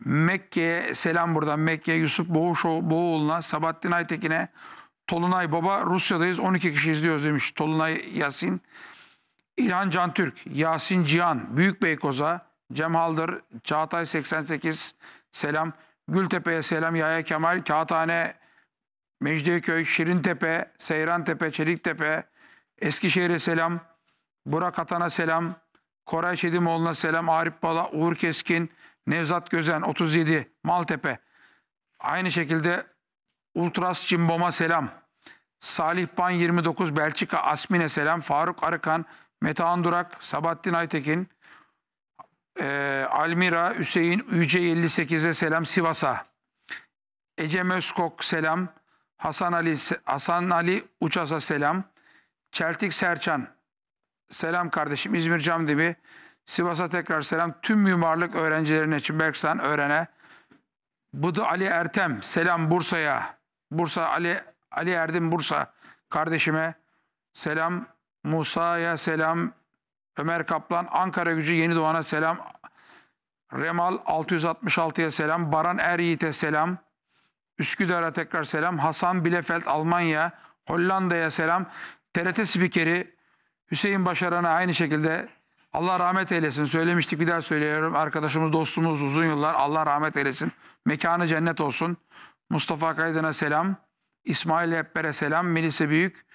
Speaker 4: Mekke'ye selam buradan. Mekke Yusuf Boğuşo, Boğoğlu'na. Sabahattin Aytekin'e. Tolunay Baba Rusya'dayız 12 kişi izliyoruz demiş. Tolunay Yasin. İlhan Cantürk, Yasin Cihan, Büyük Beykoz'a, Cem Haldır, Çağatay 88 selam. Gültepe'ye selam. Yaya Kemal, Kağıthane, Mecidiyeköy, Şirintepe, Seyrantepe, Çeliktepe, Eskişehir'e selam. Burak Atan'a selam. Koray Çedimoğlu'na selam. Arif Bala, Uğur Keskin, Nevzat Gözen 37, Maltepe. Aynı şekilde Ultras Cimbom'a selam. Salih Ban 29, Belçika Asmin'e selam. Faruk Arıkan, Metehan Durak, Sabahattin Aytekin, eee, Almira Hüseyin Yüce 58'e selam Sivas'a. Ecem Özkok selam. Hasan Ali Hasan Ali Uças'a selam. Çeltik Serçan selam kardeşim. İzmir Camdibi Sivas'a tekrar selam. Tüm mimarlık öğrencilerine için Berksan öğrene. Bıdı Ali Ertem selam Bursa'ya. Bursa Ali Ali Erdem Bursa kardeşime selam. Musa'ya selam. Ömer Kaplan Ankara Gücü Yeni Doğan'a selam. Remal 666'ya selam. Baran Eryiğit'e selam. Üsküdar'a tekrar selam. Hasan Bielefeld Almanya. Hollanda'ya selam. TRT spikeri Hüseyin Başaran'a aynı şekilde Allah rahmet eylesin. Söylemiştik bir daha söylüyorum. Arkadaşımız, dostumuz uzun yıllar. Allah rahmet eylesin. Mekanı cennet olsun. Mustafa Kaydın'a selam. İsmail Hepber'e selam. Melisa Büyük.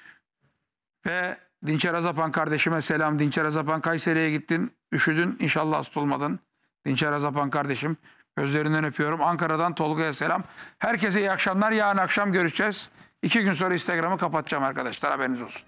Speaker 4: Ve Dinçer Azapan kardeşime selam. Dinçer Azapan Kayseri'ye gittin. Üşüdün. İnşallah hasta olmadın. Dinçer Azapan kardeşim. Gözlerinden öpüyorum. Ankara'dan Tolga'ya selam. Herkese iyi akşamlar. Yarın akşam görüşeceğiz. İki gün sonra Instagram'ı kapatacağım arkadaşlar. Haberiniz olsun.